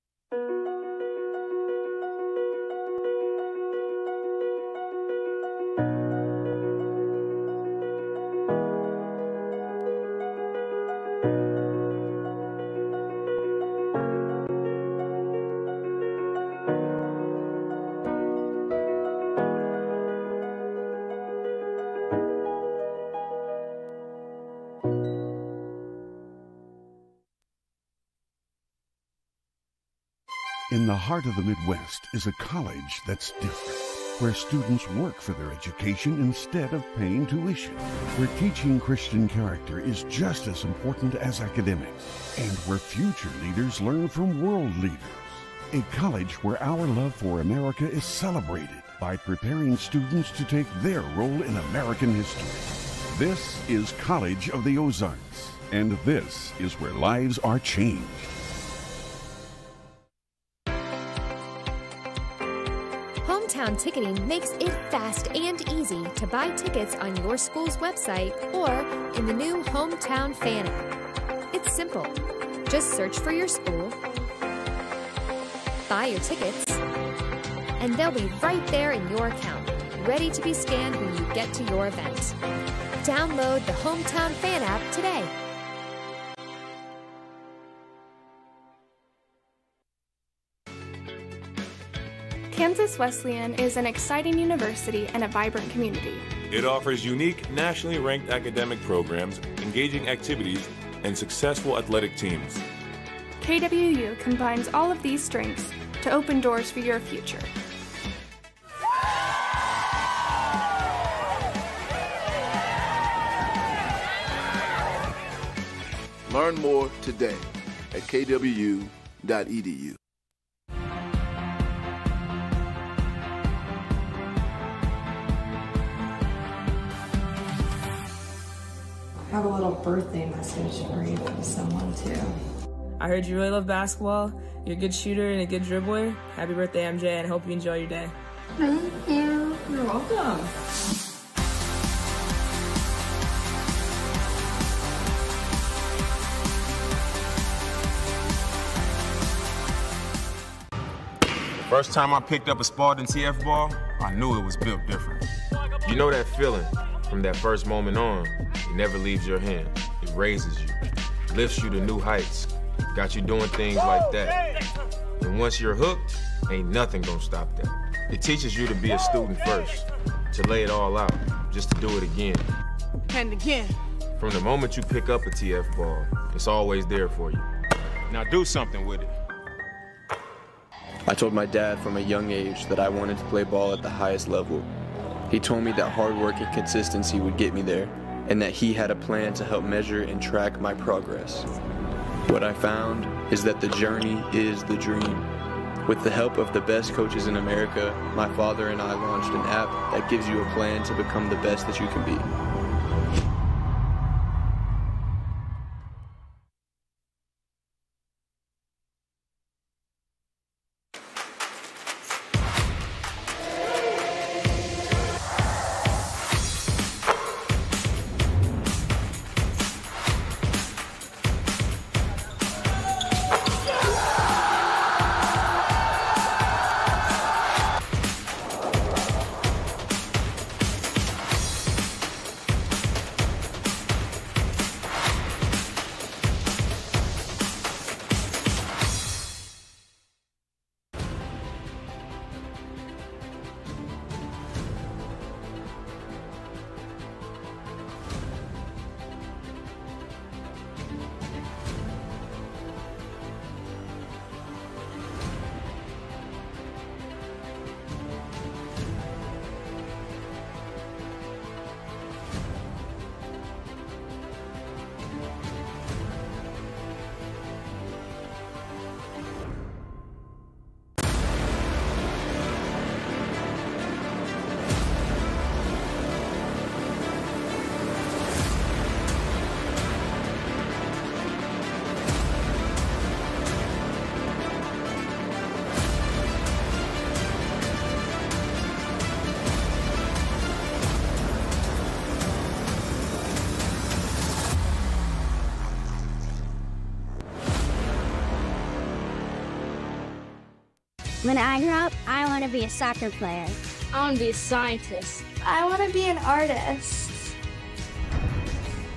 Heart of the Midwest is a college that's different, where students work for their education instead of paying tuition, where teaching Christian character is just as important as academics, and where future leaders learn from world leaders. A college where our love for America is celebrated by preparing students to take their role in American history. This is College of the Ozarks. And this is where lives are changed. Ticketing makes it fast and easy to buy tickets on your school's website or in the new Hometown Fan app. It's simple. Just search for your school, buy your tickets, and they'll be right there in your account, ready to be scanned when you get to your event. Download the Hometown Fan app today. Kansas Wesleyan is an exciting university and a vibrant community. It offers unique, nationally ranked academic programs, engaging activities, and successful athletic teams. KWU combines all of these strengths to open doors for your future. Learn more today at kwu.edu. have a little birthday message for you from someone too. I heard you really love basketball. You're a good shooter and a good dribbler. Happy birthday, MJ, and I hope you enjoy your day. Thank you. You're welcome. First time I picked up a Spalding TF ball, I knew it was built different. You know that feeling from that first moment on, it never leaves your hand. It raises you, lifts you to new heights, got you doing things like that. And once you're hooked, ain't nothing gonna stop that. It teaches you to be a student first, to lay it all out, just to do it again. And again. From the moment you pick up a TF ball, it's always there for you. Now do something with it. I told my dad from a young age that I wanted to play ball at the highest level. He told me that hard work and consistency would get me there, and that he had a plan to help measure and track my progress. What I found is that the journey is the dream. With the help of the best coaches in America, my father and I launched an app that gives you a plan to become the best that you can be. When I grow up, I want to be a soccer player. I want to be a scientist. I want to be an artist.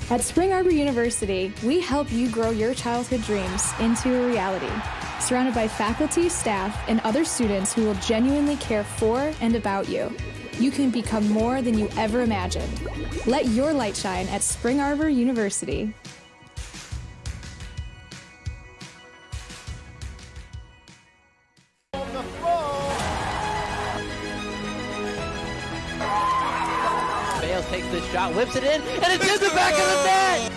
At Spring Arbor University, we help you grow your childhood dreams into a reality. Surrounded by faculty, staff, and other students who will genuinely care for and about you, you can become more than you ever imagined. Let your light shine at Spring Arbor University. Whips it in, and it's in the back of the net!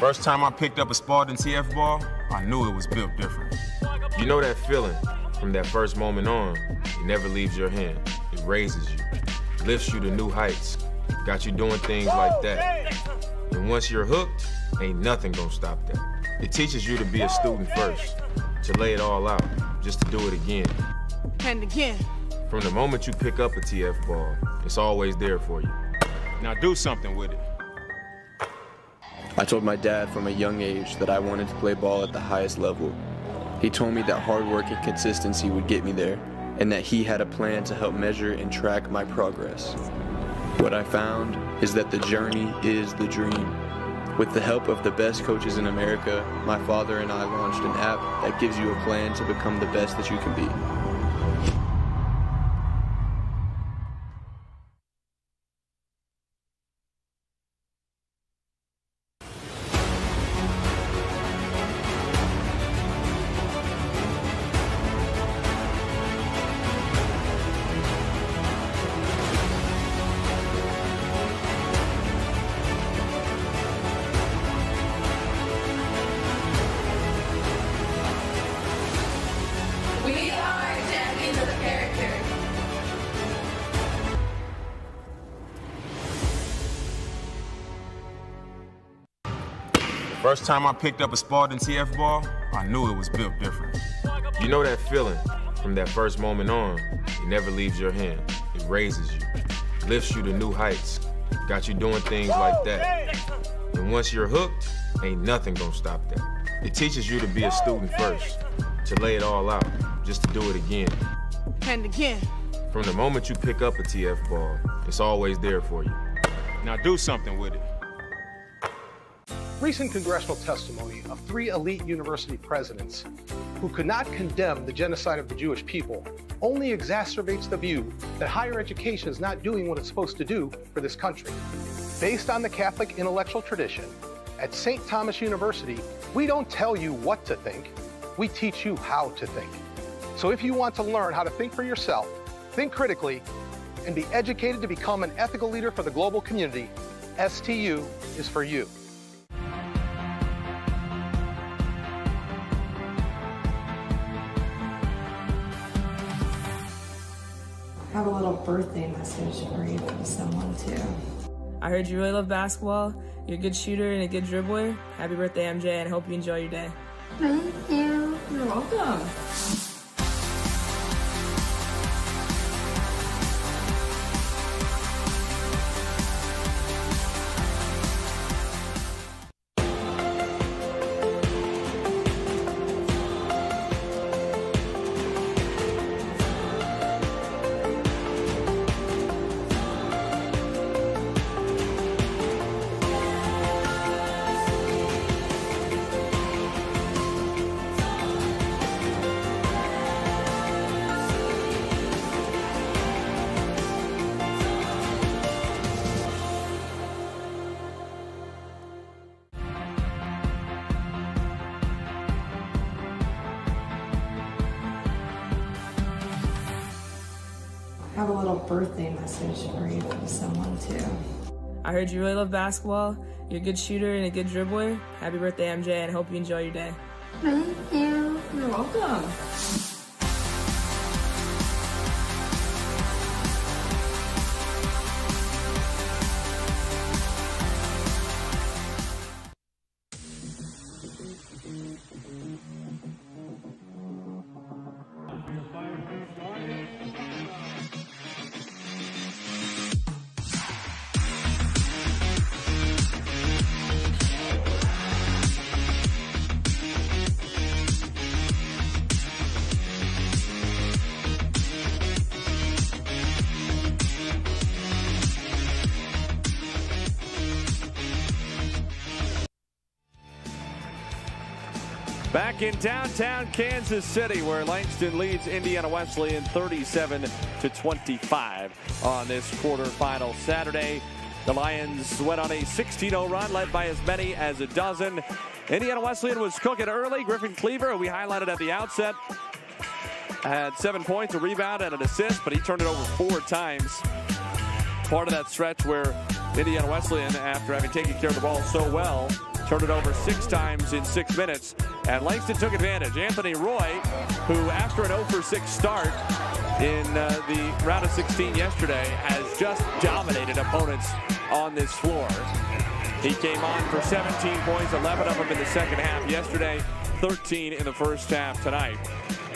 First time I picked up a Spalding TF ball, I knew it was built different. You know that feeling from that first moment on, it never leaves your hand. It raises you, lifts you to new heights, got you doing things like that. And once you're hooked, ain't nothing gonna stop that. It teaches you to be a student first, to lay it all out, just to do it again. And again. From the moment you pick up a TF ball, it's always there for you. Now do something with it. I told my dad from a young age that I wanted to play ball at the highest level. He told me that hard work and consistency would get me there, and that he had a plan to help measure and track my progress. What I found is that the journey is the dream. With the help of the best coaches in America, my father and I launched an app that gives you a plan to become the best that you can be. First time I picked up a Spalding TF ball, I knew it was built different. You know that feeling from that first moment on, it never leaves your hand. It raises you, lifts you to new heights, got you doing things like that. And once you're hooked, ain't nothing gonna stop that. It teaches you to be a student first, to lay it all out, just to do it again. And again. From the moment you pick up a TF ball, it's always there for you. Now do something with it. Recent congressional testimony of three elite university presidents who could not condemn the genocide of the Jewish people only exacerbates the view that higher education is not doing what it's supposed to do for this country. Based on the Catholic intellectual tradition, at St. Thomas University, we don't tell you what to think, we teach you how to think. So if you want to learn how to think for yourself, think critically, and be educated to become an ethical leader for the global community, STU is for you. Have a little birthday message for you from someone too. I heard you really love basketball. You're a good shooter and a good dribbler. Happy birthday, MJ, and I hope you enjoy your day. Thank you. You're welcome. I heard you really love basketball. You're a good shooter and a good dribbler. Happy birthday, MJ, and I hope you enjoy your day. Thank you. You're welcome. Downtown Kansas City, where Langston leads Indiana Wesleyan 37 to 25 on this quarterfinal Saturday. The Lions went on a 16-0 run, led by as many as a dozen. Indiana Wesleyan was cooking early. Griffin Cleaver, we highlighted at the outset, had seven points, a rebound, and an assist, but he turned it over four times. Part of that stretch where Indiana Wesleyan, after having taken care of the ball so well, turned it over six times in six minutes, and Langston took advantage. Anthony Roy, who after an 0 for 6 start in uh, the round of 16 yesterday, has just dominated opponents on this floor. He came on for 17 points, 11 of them in the second half yesterday, 13 in the first half tonight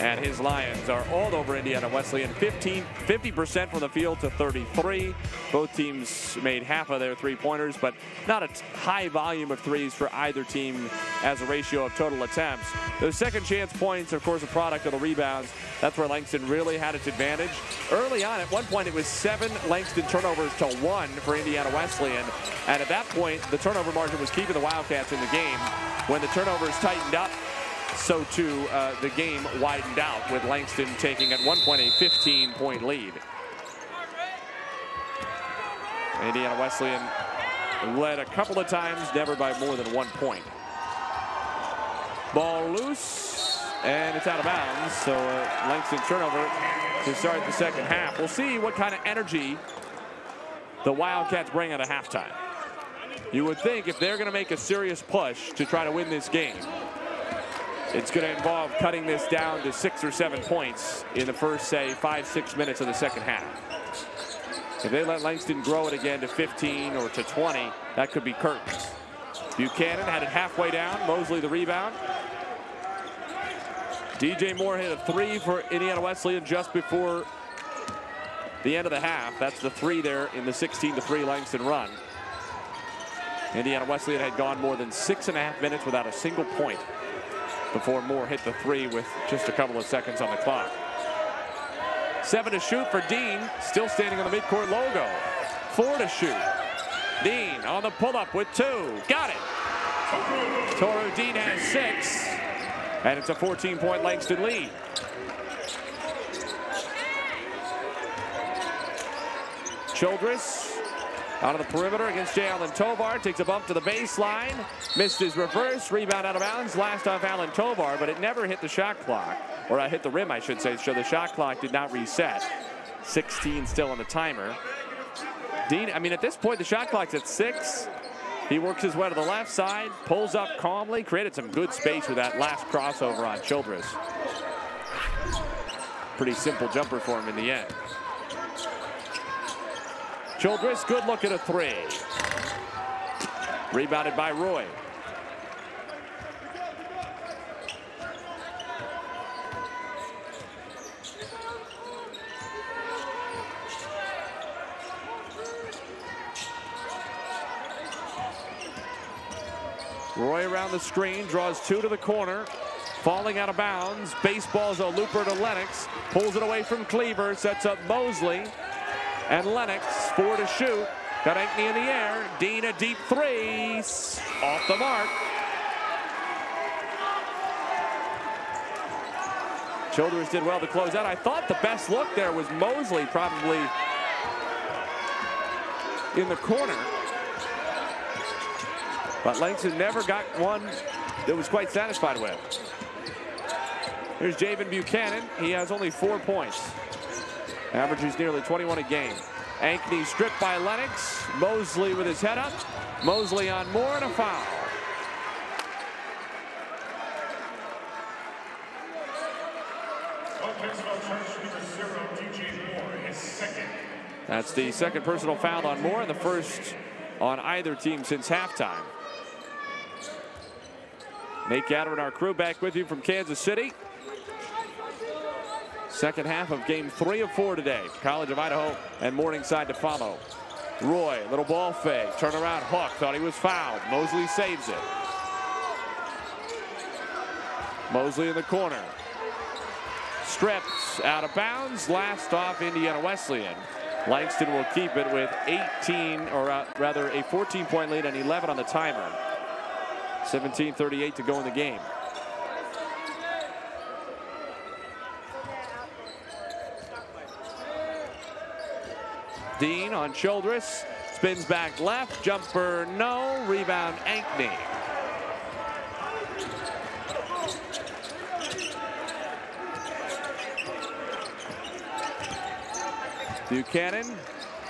and his Lions are all over Indiana Wesleyan. 15, 50% from the field to 33. Both teams made half of their three-pointers, but not a high volume of threes for either team as a ratio of total attempts. Those second chance points, of course, a product of the rebounds. That's where Langston really had its advantage. Early on, at one point, it was seven Langston turnovers to one for Indiana Wesleyan. And at that point, the turnover margin was keeping the Wildcats in the game. When the turnovers tightened up, so too uh, the game widened out with Langston taking at one point a 15 point lead. Indiana Wesleyan led a couple of times, never by more than one point. Ball loose, and it's out of bounds. So uh, Langston turnover to start the second half. We'll see what kind of energy the Wildcats bring at a halftime. You would think if they're going to make a serious push to try to win this game, it's going to involve cutting this down to six or seven points in the first, say, five, six minutes of the second half. If they let Langston grow it again to 15 or to 20, that could be curtains. Buchanan had it halfway down. Mosley the rebound. DJ Moore hit a three for Indiana Wesleyan just before the end of the half. That's the three there in the 16 to 3 Langston run. Indiana Wesleyan had gone more than six and a half minutes without a single point before Moore hit the three with just a couple of seconds on the clock. Seven to shoot for Dean, still standing on the midcourt logo. Four to shoot. Dean on the pull-up with two. Got it. Toru Dean has six. And it's a 14-point Langston lead. Childress out of the perimeter against Jalen Tovar. Takes a bump to the baseline. Missed his reverse. Rebound out of bounds. Last off Alan Tovar, but it never hit the shot clock. Or I hit the rim, I should say. So the shot clock did not reset. 16 still on the timer. Dean, I mean, at this point, the shot clock's at six. He works his way to the left side, pulls up calmly, created some good space with that last crossover on Childress. Pretty simple jumper for him in the end. Childress, good look at a three. Rebounded by Roy. Roy around the screen, draws two to the corner. Falling out of bounds. Baseball's a looper to Lennox. Pulls it away from Cleaver. Sets up Mosley. And Lennox, four to shoot. Got Ankney in the air. Dean a deep three. Off the mark. Childress did well to close out. I thought the best look there was Mosley probably in the corner. But Langston never got one that was quite satisfied with. Here's Javen Buchanan. He has only four points. Averages nearly 21 a game. Ankney stripped by Lennox. Mosley with his head up. Mosley on Moore and a foul. That's the second personal foul on Moore and the first on either team since halftime. Nate Gatter and our crew back with you from Kansas City. Second half of game three of four today. College of Idaho and Morningside to follow. Roy, little ball fake, turn around, Hook, thought he was fouled. Mosley saves it. Mosley in the corner. Stripped out of bounds, last off Indiana Wesleyan. Langston will keep it with 18, or uh, rather a 14 point lead and 11 on the timer. 17.38 to go in the game. Dean on Childress. Spins back left. Jumper no. Rebound Ankney. Buchanan.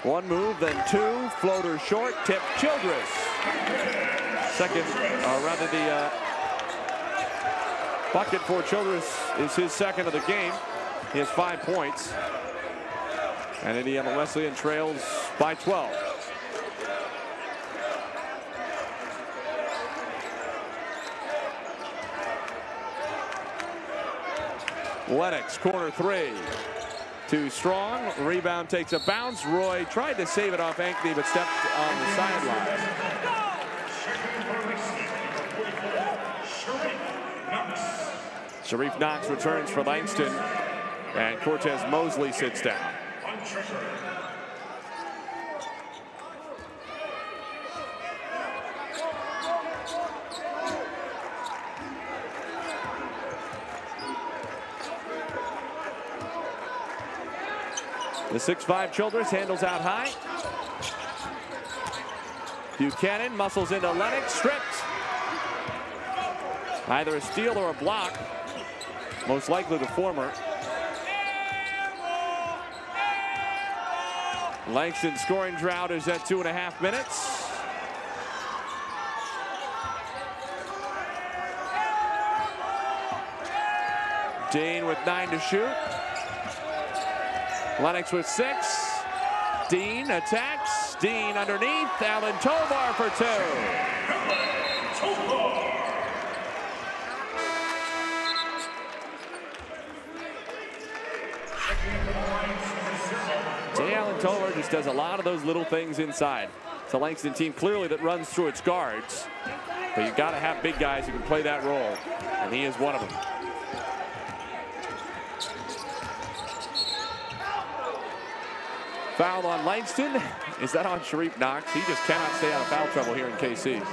One move, then two. Floater short. Tip Childress. second, uh, rather the uh, bucket for Childress is his second of the game. He has five points. And Indiana Wesleyan trails by 12. Lennox, corner three. Too strong. Rebound takes a bounce. Roy tried to save it off Ankney, but stepped on the sideline. Sharif Knox returns for Langston, and Cortez Mosley sits down. The 6'5 Childress handles out high. Buchanan muscles into Lennox, stripped. Either a steal or a block. Most likely the former. Langston scoring drought is at two and a half minutes. Dean with nine to shoot. Lennox with six. Dean attacks. Dean underneath. Alan Tovar for two. Does a lot of those little things inside. It's a Langston team clearly that runs through its guards. But you've got to have big guys who can play that role. And he is one of them. Foul on Langston. Is that on Sharif Knox? He just cannot stay out of foul trouble here in KC.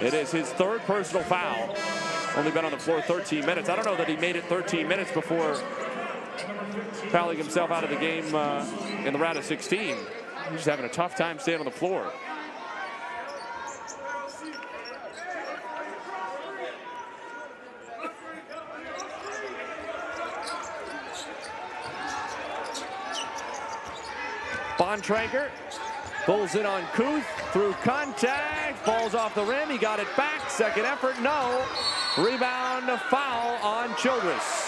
It is his third personal foul. Only been on the floor 13 minutes. I don't know that he made it 13 minutes before fouling himself out of the game uh, in the round of 16. He's having a tough time staying on the floor. Bontrager pulls it on Kuth through contact, falls off the rim. He got it back. Second effort, no. Rebound, foul on Childress.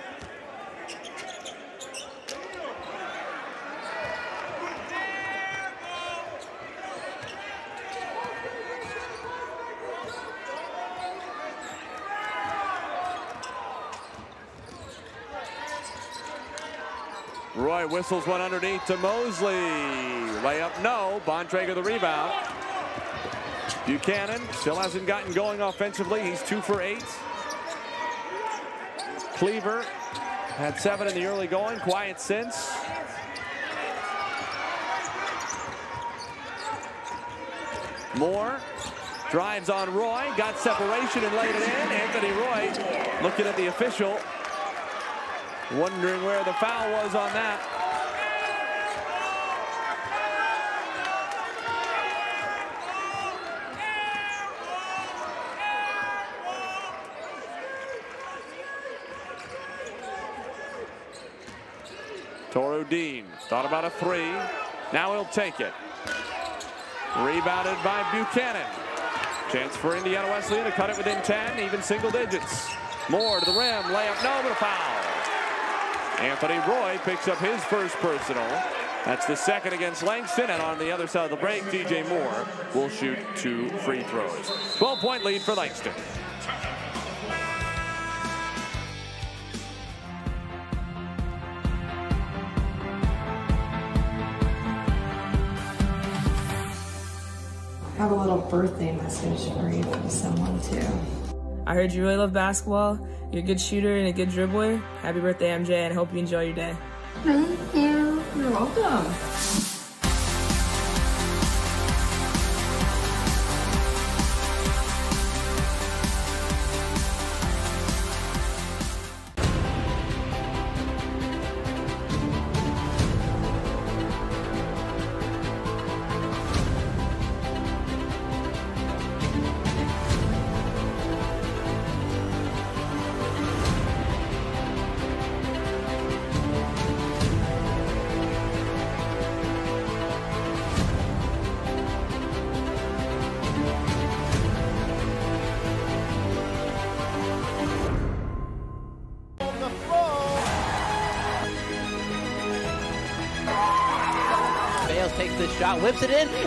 whistles one underneath to Mosley. Layup, no. Bontrager the rebound. Buchanan still hasn't gotten going offensively. He's two for eight. Cleaver had seven in the early going. Quiet since. Moore drives on Roy. Got separation and laid it in. Anthony Roy looking at the official. Wondering where the foul was on that. Toru Dean thought about a three. Now he'll take it. Rebounded by Buchanan. Chance for Indiana Wesleyan to cut it within 10, even single digits. Moore to the rim, layup, no, but a foul. Anthony Roy picks up his first personal. That's the second against Langston, and on the other side of the break, DJ Moore will shoot two free throws. 12-point lead for Langston. Birthday message for you from someone too. I heard you really love basketball. You're a good shooter and a good dribbler. Happy birthday, MJ, and I hope you enjoy your day. Thank you. You're welcome. It in,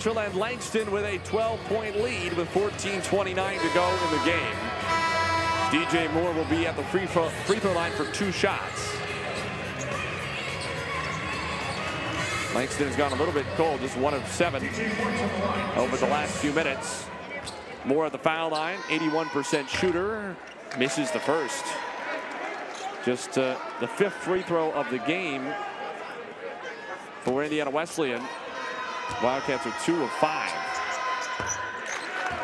Mitchell and Langston with a 12-point lead with 14.29 to go in the game. DJ Moore will be at the free throw, free throw line for two shots. Langston has gone a little bit cold, just one of seven over the last few minutes. Moore at the foul line, 81% shooter, misses the first. Just uh, the fifth free throw of the game for Indiana Wesleyan. Wildcats are two of five.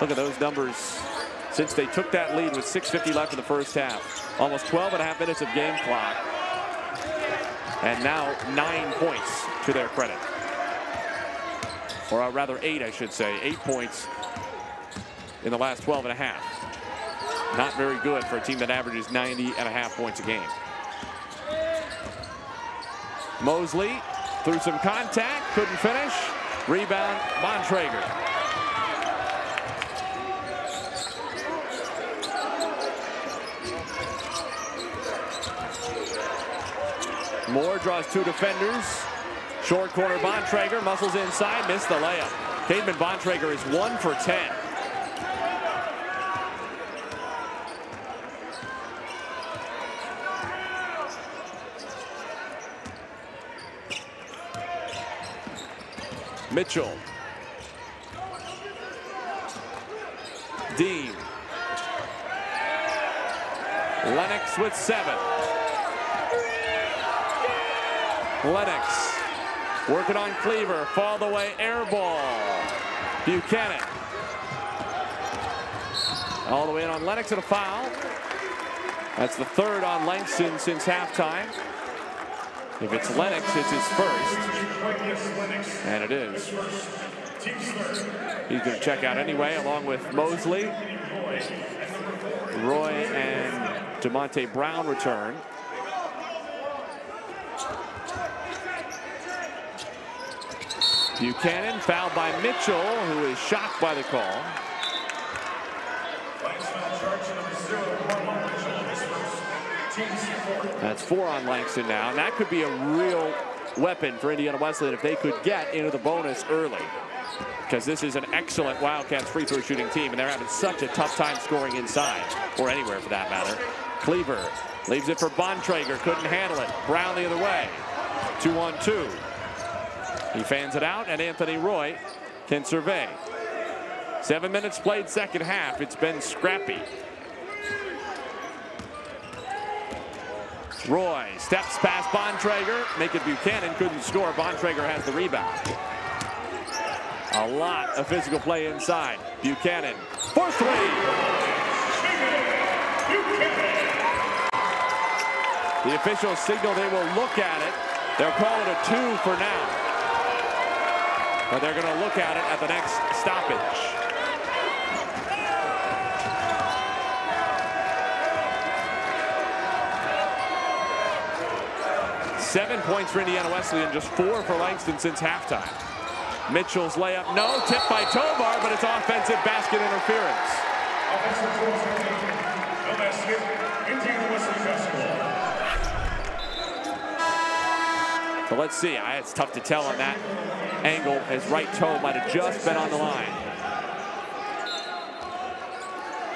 Look at those numbers since they took that lead with 6.50 left in the first half. Almost 12 and a half minutes of game clock. And now nine points to their credit. Or uh, rather eight, I should say. Eight points in the last 12 and a half. Not very good for a team that averages 90 and a half points a game. Mosley through some contact, couldn't finish. Rebound, Bontrager. Moore draws two defenders. Short corner, Bontrager muscles inside, missed the layup. Caedmon Bontrager is one for 10. Mitchell. Dean. Lennox with seven. Lennox working on Cleaver. Fall the way, air ball. Buchanan. All the way in on Lennox and a foul. That's the third on Langston since halftime. If it's Lennox, it's his first. And it is. He's going to check out anyway, along with Mosley. Roy and DeMonte Brown return. Buchanan fouled by Mitchell, who is shocked by the call. That's four on Langston now, and that could be a real weapon for Indiana Wesleyan if they could get into the bonus early. Because this is an excellent Wildcats free throw shooting team, and they're having such a tough time scoring inside, or anywhere for that matter. Cleaver leaves it for Bontrager, couldn't handle it. Brown the other way. Two on two. He fans it out, and Anthony Roy can survey. Seven minutes played second half. It's been scrappy. Roy steps past Bontrager. Make it Buchanan. Couldn't score. Bontrager has the rebound. A lot of physical play inside. Buchanan for three. The officials signal they will look at it. They'll call it a two for now. But they're going to look at it at the next stoppage. Seven points for Indiana Wesleyan, just four for Langston since halftime. Mitchell's layup, no, tipped by Tovar, but it's offensive basket interference. But let's see, it's tough to tell on that angle. His right toe might have just been on the line.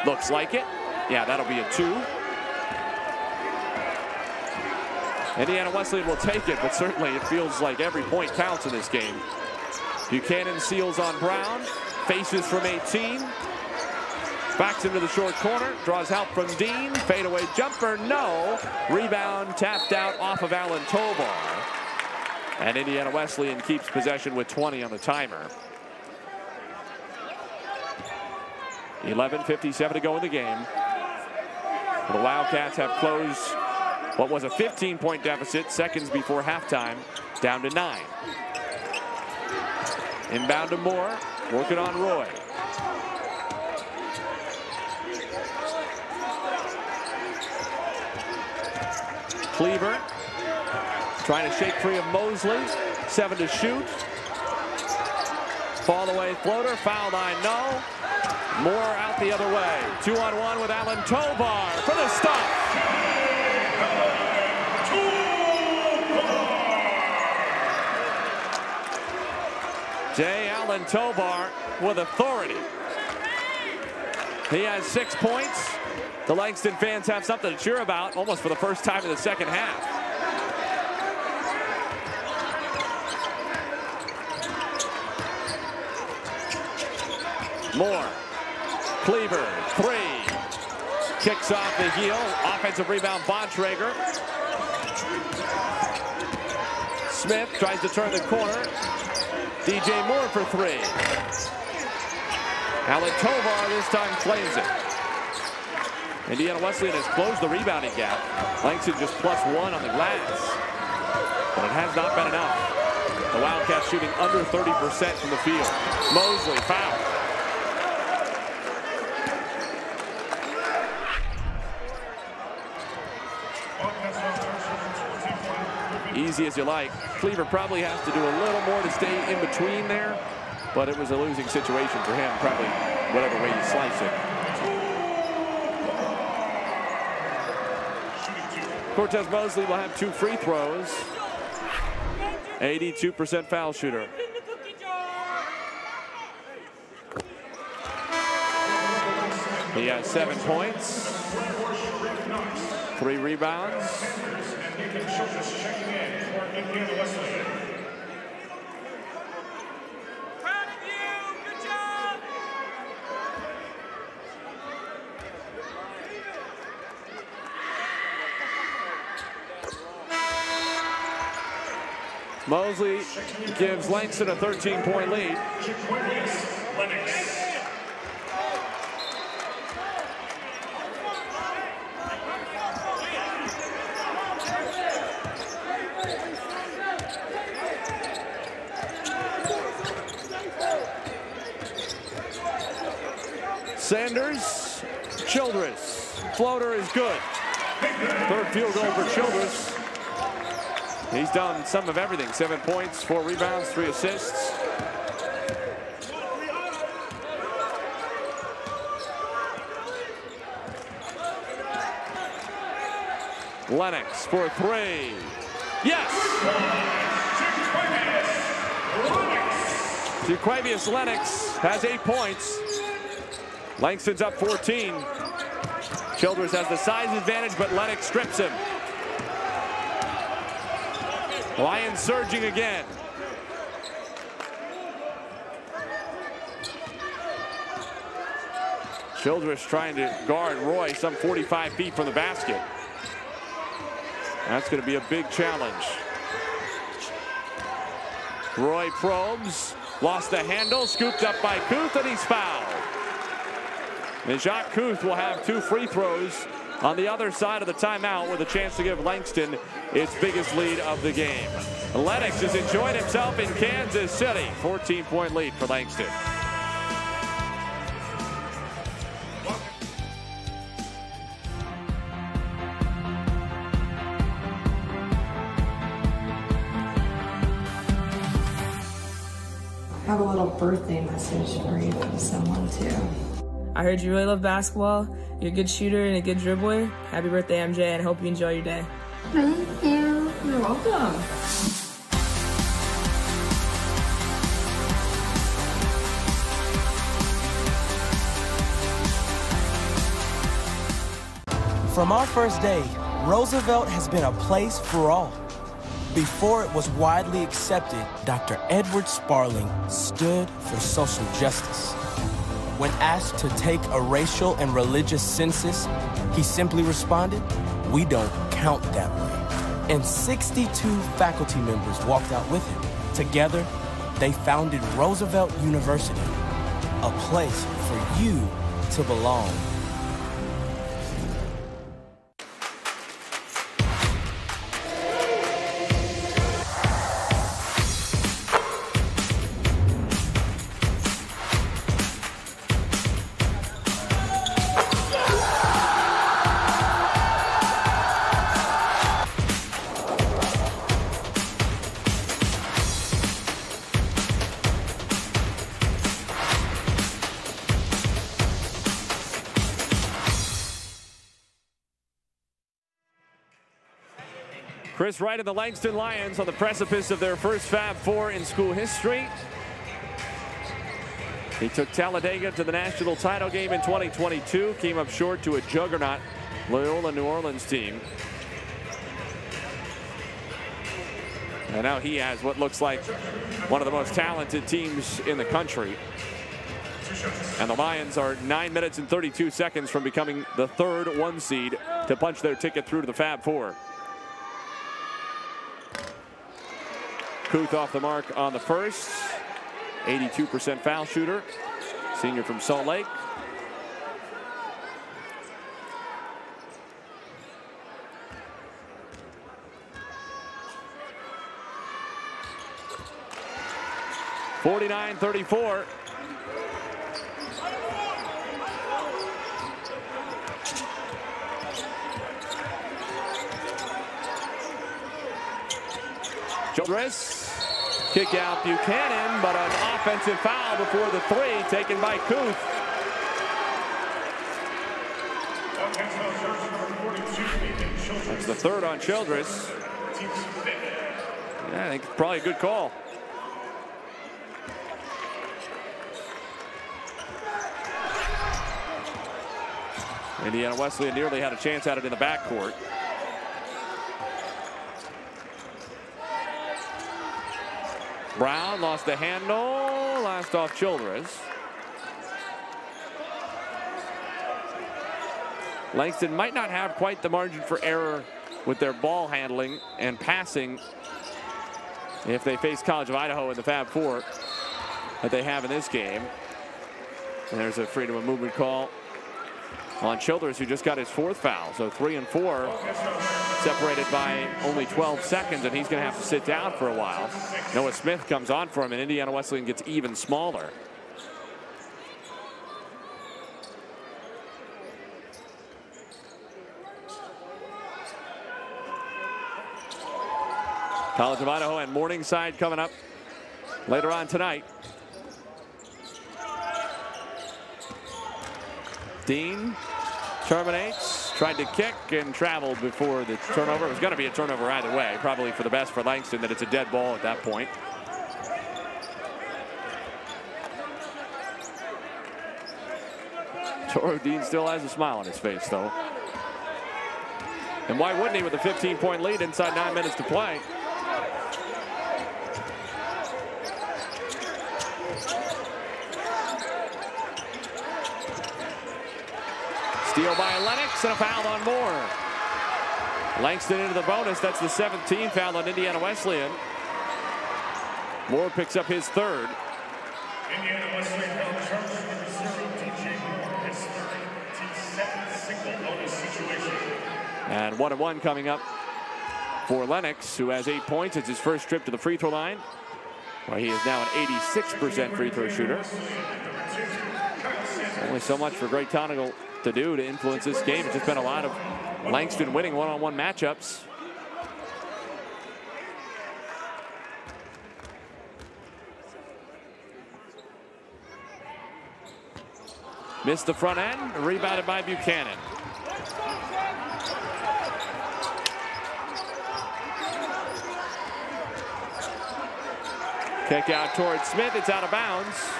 Looks like it. Yeah, that'll be a two. Indiana Wesleyan will take it, but certainly it feels like every point counts in this game. Buchanan seals on Brown, faces from 18. Backs into the short corner, draws help from Dean. Fadeaway jumper, no. Rebound tapped out off of Alan Tovar. And Indiana Wesleyan keeps possession with 20 on the timer. 11.57 to go in the game. The Wildcats have closed what was a 15-point deficit seconds before halftime down to nine. Inbound to Moore, working on Roy. Cleaver trying to shake free of Mosley. Seven to shoot. Fall away floater, foul line, no. Moore out the other way. Two on one with Alan Tovar for the stop. Jay Allen Tovar with authority. He has six points. The Langston fans have something to cheer about almost for the first time in the second half. Moore. Cleaver, three. Kicks off the heel. Offensive rebound, Bontrager. Smith tries to turn the corner. DJ Moore for three. Alan Tovar this time claims it. Indiana Wesleyan has closed the rebounding gap. Langston just plus one on the glass. But it has not been enough. The Wildcats shooting under 30% from the field. Mosley foul. Easy as you like. Cleaver probably has to do a little more to stay in between there, but it was a losing situation for him, probably whatever way you slice it. Cortez Mosley will have two free throws. 82% foul shooter. He has seven points, three rebounds. Mosley gives Langston a 13-point lead. Sanders, Childress. Floater good. Third field goal for Childress. He's done some of everything. Seven points, four rebounds, three assists. Lennox for three. Yes! Jaquavius Lennox has eight points. Langston's up 14. Childress has the size advantage, but Lennox strips him. Lions surging again. Childress trying to guard Roy some 45 feet from the basket. That's going to be a big challenge. Roy probes, lost the handle, scooped up by Kuth, and he's fouled. And Jacques Kuth will have two free throws on the other side of the timeout with a chance to give Langston its biggest lead of the game. Lennox has enjoyed himself in Kansas City. 14-point lead for Langston. I have a little birthday message for you from someone too. I heard you really love basketball. You're a good shooter and a good dribbler. Happy birthday, MJ, and I hope you enjoy your day. Thank you. You're welcome. From our first day, Roosevelt has been a place for all. Before it was widely accepted, Dr. Edward Sparling stood for social justice. When asked to take a racial and religious census, he simply responded, We don't count that way. And 62 faculty members walked out with him. Together, they founded Roosevelt University, a place for you to belong. Wright and the Langston Lions on the precipice of their first Fab Four in school history. He took Talladega to the national title game in 2022, came up short to a juggernaut Loyola New Orleans team. And now he has what looks like one of the most talented teams in the country. And the Lions are 9 minutes and 32 seconds from becoming the third one seed to punch their ticket through to the Fab Four. Kuth off the mark on the first. 82% foul shooter. Senior from Salt Lake. Forty-nine, thirty-four. Childress Kick out Buchanan, but an offensive foul before the three taken by Kuth. That's the third on Childress. Yeah, I think it's probably a good call. Indiana Wesleyan nearly had a chance at it in the backcourt. Brown lost the handle. Last off Childress. Langston might not have quite the margin for error with their ball handling and passing if they face College of Idaho in the Fab Four that they have in this game. And there's a freedom of movement call on Childress, who just got his fourth foul. So three and four, separated by only 12 seconds, and he's going to have to sit down for a while. Noah Smith comes on for him, and Indiana Wesleyan gets even smaller. College of Idaho and Morningside coming up later on tonight. Dean terminates, tried to kick and traveled before the turnover. It was going to be a turnover either way, probably for the best for Langston that it's a dead ball at that point. Toru Dean still has a smile on his face, though. And why wouldn't he with a 15-point lead inside nine minutes to play? Steal by Lennox and a foul on Moore. Langston into the bonus. That's the 17th foul on Indiana Wesleyan. Moore picks up his third. Indiana Wesleyan held Charles DJ Moore, his third, single bonus situation. And one and one coming up for Lennox, who has eight points. It's his first trip to the free throw line, where he is now an 86% free throw shooter. Only so much for Greg Tonagel to do to influence this game. It's just been a lot of Langston winning one-on-one -on -one matchups. Missed the front end, rebounded by Buchanan. Kick out towards Smith, it's out of bounds.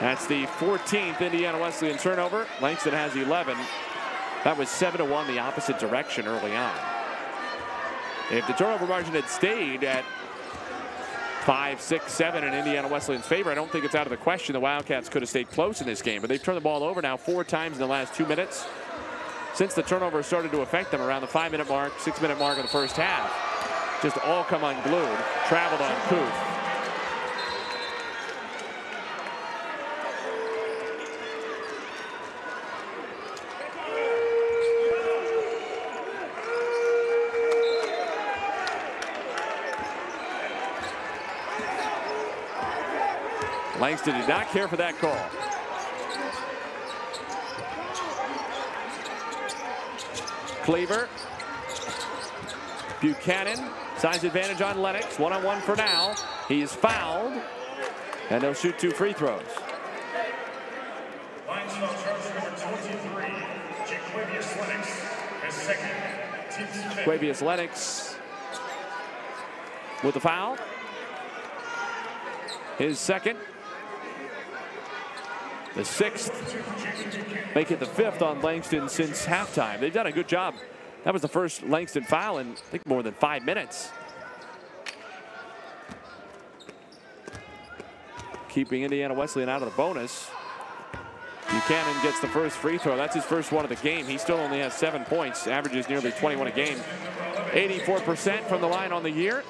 That's the 14th Indiana Wesleyan turnover. Langston has 11. That was 7 to 1 the opposite direction early on. If the turnover margin had stayed at 5, 6, 7 in Indiana Wesleyan's favor, I don't think it's out of the question the Wildcats could have stayed close in this game. But they've turned the ball over now four times in the last two minutes since the turnover started to affect them around the five minute mark, six minute mark of the first half. Just all come unglued. Traveled on Kuth. Langston did not care for that call. Cleaver. Buchanan. Size advantage on Lennox. One-on-one for now. He's fouled. And they'll shoot two free throws. Lions charge number 23, Jaquavius Lennox, his second, Quavius Lennox with the foul. His second. The sixth. Make it the fifth on Langston since halftime. They've done a good job. That was the first Langston foul in, I think, more than five minutes. Keeping Indiana Wesleyan out of the bonus. Buchanan gets the first free throw. That's his first one of the game. He still only has seven points, averages nearly 21 a game. 84% from the line on the year.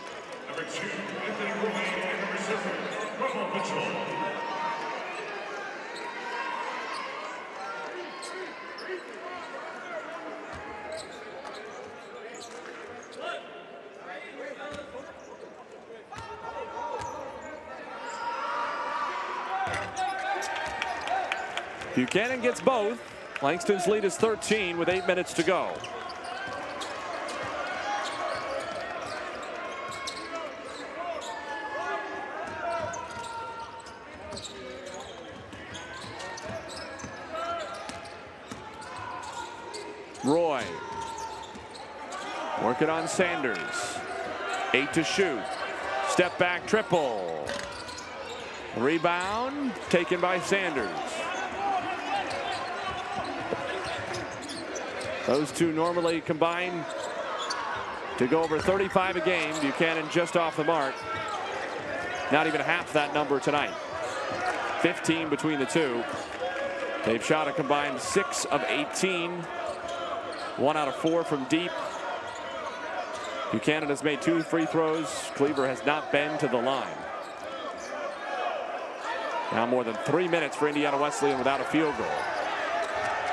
Buchanan gets both. Langston's lead is 13 with eight minutes to go. Roy. Working on Sanders. Eight to shoot. Step back triple. Rebound taken by Sanders. Those two normally combine to go over 35 a game. Buchanan just off the mark. Not even half that number tonight. 15 between the two. They've shot a combined 6 of 18. One out of four from deep. Buchanan has made two free throws. Cleaver has not been to the line. Now more than three minutes for Indiana Wesleyan without a field goal.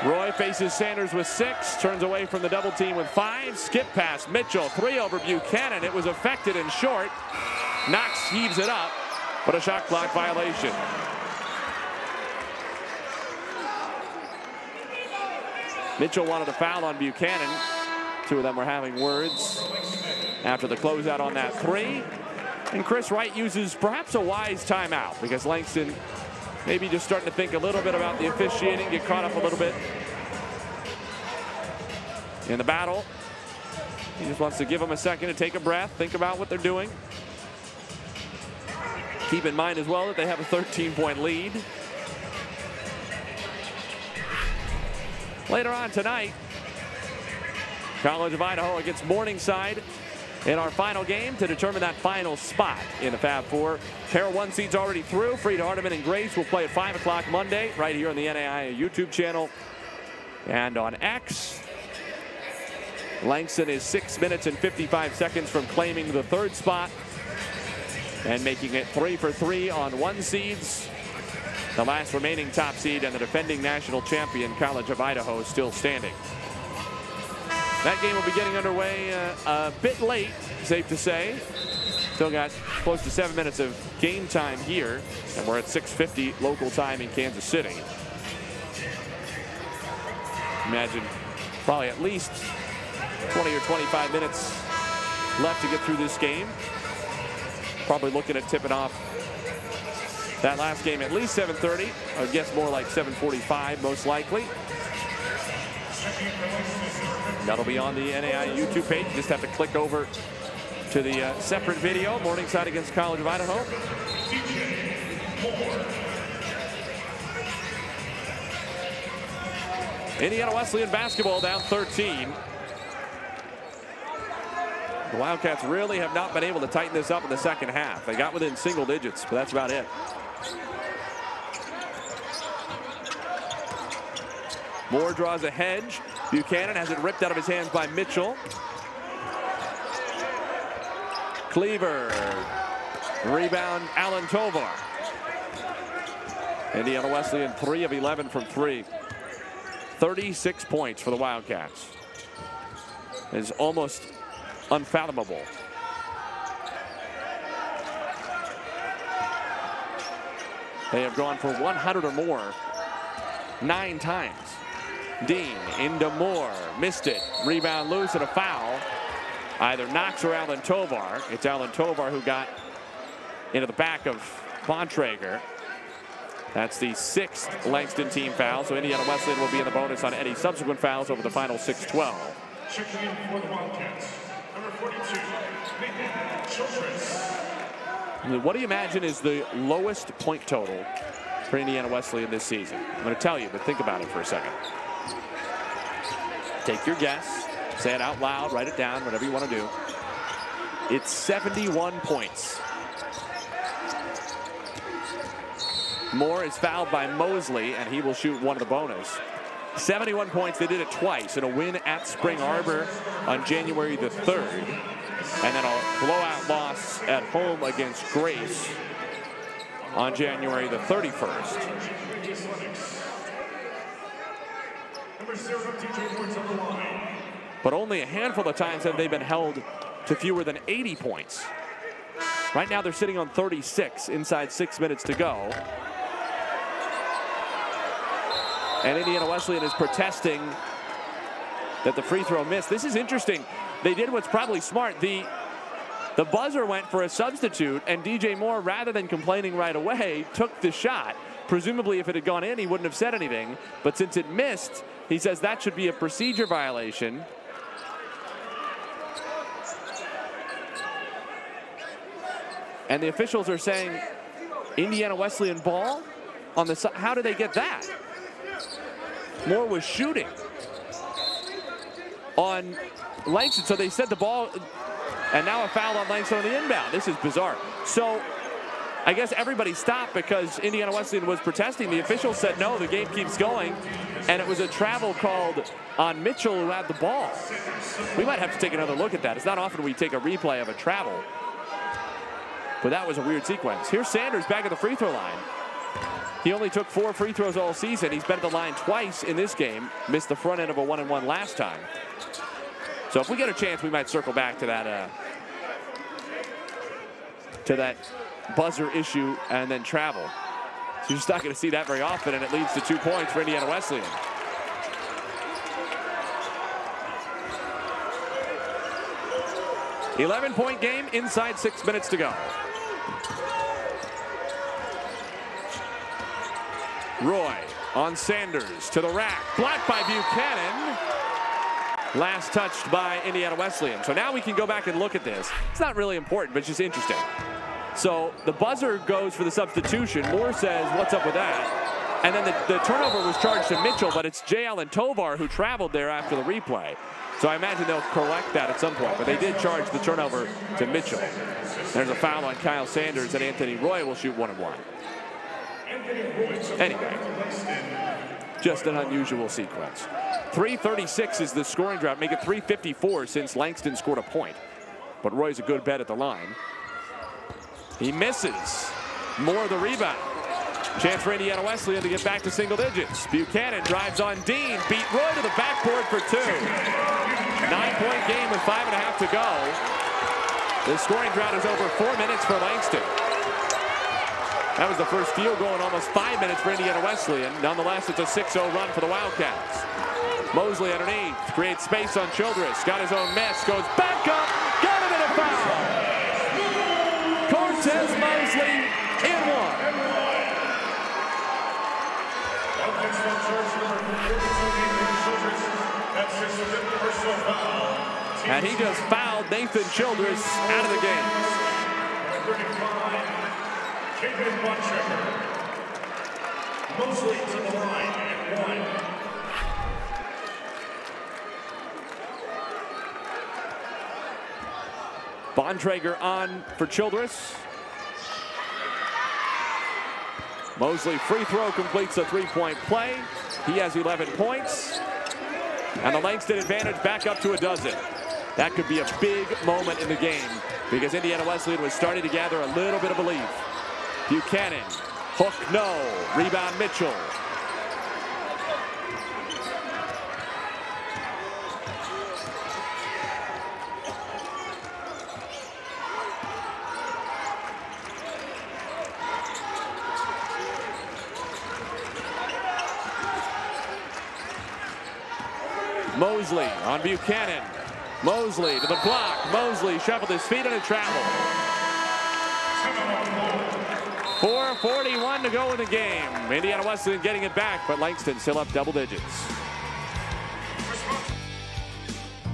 Roy faces Sanders with six, turns away from the double team with five. Skip pass, Mitchell, three over Buchanan. It was affected and short. Knox heaves it up, but a shot clock violation. Mitchell wanted a foul on Buchanan. Two of them were having words after the closeout on that three. And Chris Wright uses perhaps a wise timeout because Langston maybe just starting to think a little bit about the officiating, get caught up a little bit in the battle. He just wants to give them a second to take a breath, think about what they're doing. Keep in mind as well that they have a 13-point lead. Later on tonight, College of Idaho against Morningside in our final game to determine that final spot in the Fab Four. Pair one seeds already through. Freed Hardeman and Grace will play at 5 o'clock Monday right here on the NAIA YouTube channel and on X. Langston is 6 minutes and 55 seconds from claiming the third spot and making it 3 for 3 on one seeds. The last remaining top seed and the defending national champion College of Idaho is still standing. That game will be getting underway uh, a bit late, safe to say. Still got close to seven minutes of game time here, and we're at 6.50 local time in Kansas City. Imagine probably at least 20 or 25 minutes left to get through this game. Probably looking at tipping off that last game at least 7.30. I guess more like 7.45 most likely. That'll be on the NAIA YouTube page. You just have to click over to the uh, separate video, Morningside against College of Idaho. Indiana Wesleyan basketball down 13. The Wildcats really have not been able to tighten this up in the second half. They got within single digits, but that's about it. Moore draws a hedge. Buchanan has it ripped out of his hands by Mitchell. Cleaver. Rebound, Alan Tovar. Indiana Wesleyan, 3 of 11 from 3. 36 points for the Wildcats. Is almost unfathomable. They have gone for 100 or more nine times. Dean into Moore. Missed it. Rebound loose and a foul. Either Knox or Alan Tovar. It's Alan Tovar who got into the back of Bontrager. That's the sixth Langston team foul. So Indiana Wesleyan will be in the bonus on any subsequent fouls over the final 6-12. Checking in for the Wildcats, number 42, Nathan Childress. What do you imagine is the lowest point total for Indiana Wesleyan this season? I'm going to tell you, but think about it for a second. Take your guess, say it out loud, write it down, whatever you want to do. It's 71 points. Moore is fouled by Mosley, and he will shoot one of the bonus. 71 points. They did it twice in a win at Spring Arbor on January the 3rd, and then a blowout loss at home against Grace on January the 31st. But only a handful of times have they been held to fewer than 80 points. Right now they're sitting on 36 inside six minutes to go. And Indiana Wesleyan is protesting that the free throw missed. This is interesting. They did what's probably smart. The the buzzer went for a substitute, and DJ Moore, rather than complaining right away, took the shot. Presumably, if it had gone in, he wouldn't have said anything. But since it missed, he says that should be a procedure violation. And the officials are saying Indiana Wesleyan ball on the side. How did they get that? Moore was shooting on Langston. So they said the ball, and now a foul on Langston on the inbound. This is bizarre. So I guess everybody stopped because Indiana Wesleyan was protesting. The officials said no, the game keeps going. And it was a travel called on Mitchell who had the ball. We might have to take another look at that. It's not often we take a replay of a travel. But that was a weird sequence. Here's Sanders back at the free throw line. He only took four free throws all season. He's been at the line twice in this game. Missed the front end of a one and one last time. So if we get a chance, we might circle back to that uh, to that buzzer issue and then travel. You're just not going to see that very often, and it leads to two points for Indiana Wesleyan. Eleven-point game inside six minutes to go. Roy on Sanders to the rack. Blocked by Buchanan. Last touched by Indiana Wesleyan. So now we can go back and look at this. It's not really important, but it's just interesting. So the buzzer goes for the substitution. Moore says, what's up with that? And then the, the turnover was charged to Mitchell, but it's J. Allen Tovar who traveled there after the replay. So I imagine they'll correct that at some point, but they did charge the turnover to Mitchell. There's a foul on Kyle Sanders, and Anthony Roy will shoot one and one. Anyway, just an unusual sequence. 336 is the scoring drought, make it 354 since Langston scored a point. But Roy's a good bet at the line. He misses. More of the rebound. Chance for Indiana Wesleyan to get back to single digits. Buchanan drives on Dean, beat Roy to the backboard for two. Nine-point game with five and a half to go. The scoring drought is over four minutes for Langston. That was the first field goal in almost five minutes for Indiana Wesleyan. Nonetheless, it's a 6-0 run for the Wildcats. Mosley underneath, creates space on Childress, got his own miss, goes back up, got it in a foul. Cortez Mosley in one. And he just fouled Nathan Childress out of the game. Mosley to the line at one. Bontrager on for Childress. Mosley free throw completes a three-point play. He has 11 points. And the Langston advantage back up to a dozen. That could be a big moment in the game because Indiana Wesleyan was starting to gather a little bit of belief. Buchanan, hook no, rebound Mitchell. Mosley on Buchanan. Mosley to the block. Mosley shuffled his feet and it traveled. 4.41 to go in the game. Indiana Wesleyan getting it back, but Langston still up double digits.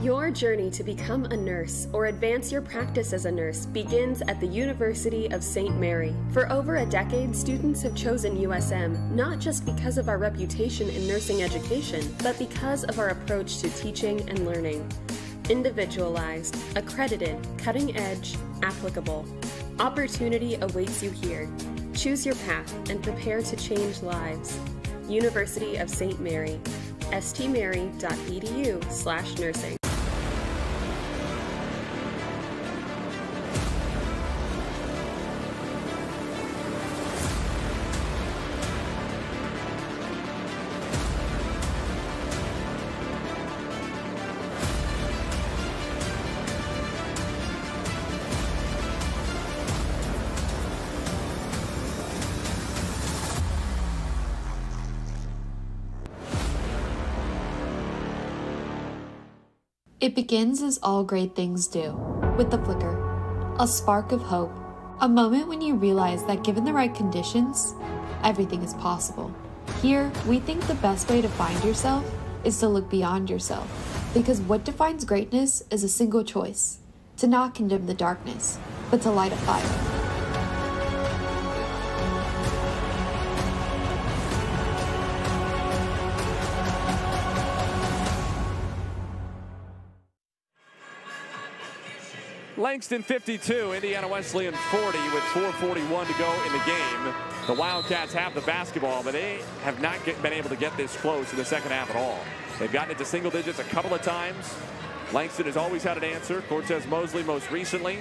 Your journey to become a nurse or advance your practice as a nurse begins at the University of St. Mary. For over a decade, students have chosen USM not just because of our reputation in nursing education, but because of our approach to teaching and learning. Individualized, accredited, cutting edge, applicable. Opportunity awaits you here. Choose your path and prepare to change lives. University of St. Mary, stmary.edu slash nursing. It begins as all great things do, with the flicker, a spark of hope, a moment when you realize that given the right conditions, everything is possible. Here, we think the best way to find yourself is to look beyond yourself, because what defines greatness is a single choice to not condemn the darkness, but to light a fire. Langston 52, Indiana Wesleyan 40 with 441 to go in the game. The Wildcats have the basketball, but they have not get, been able to get this close in the second half at all. They've gotten into single digits a couple of times. Langston has always had an answer. Cortez Mosley most recently.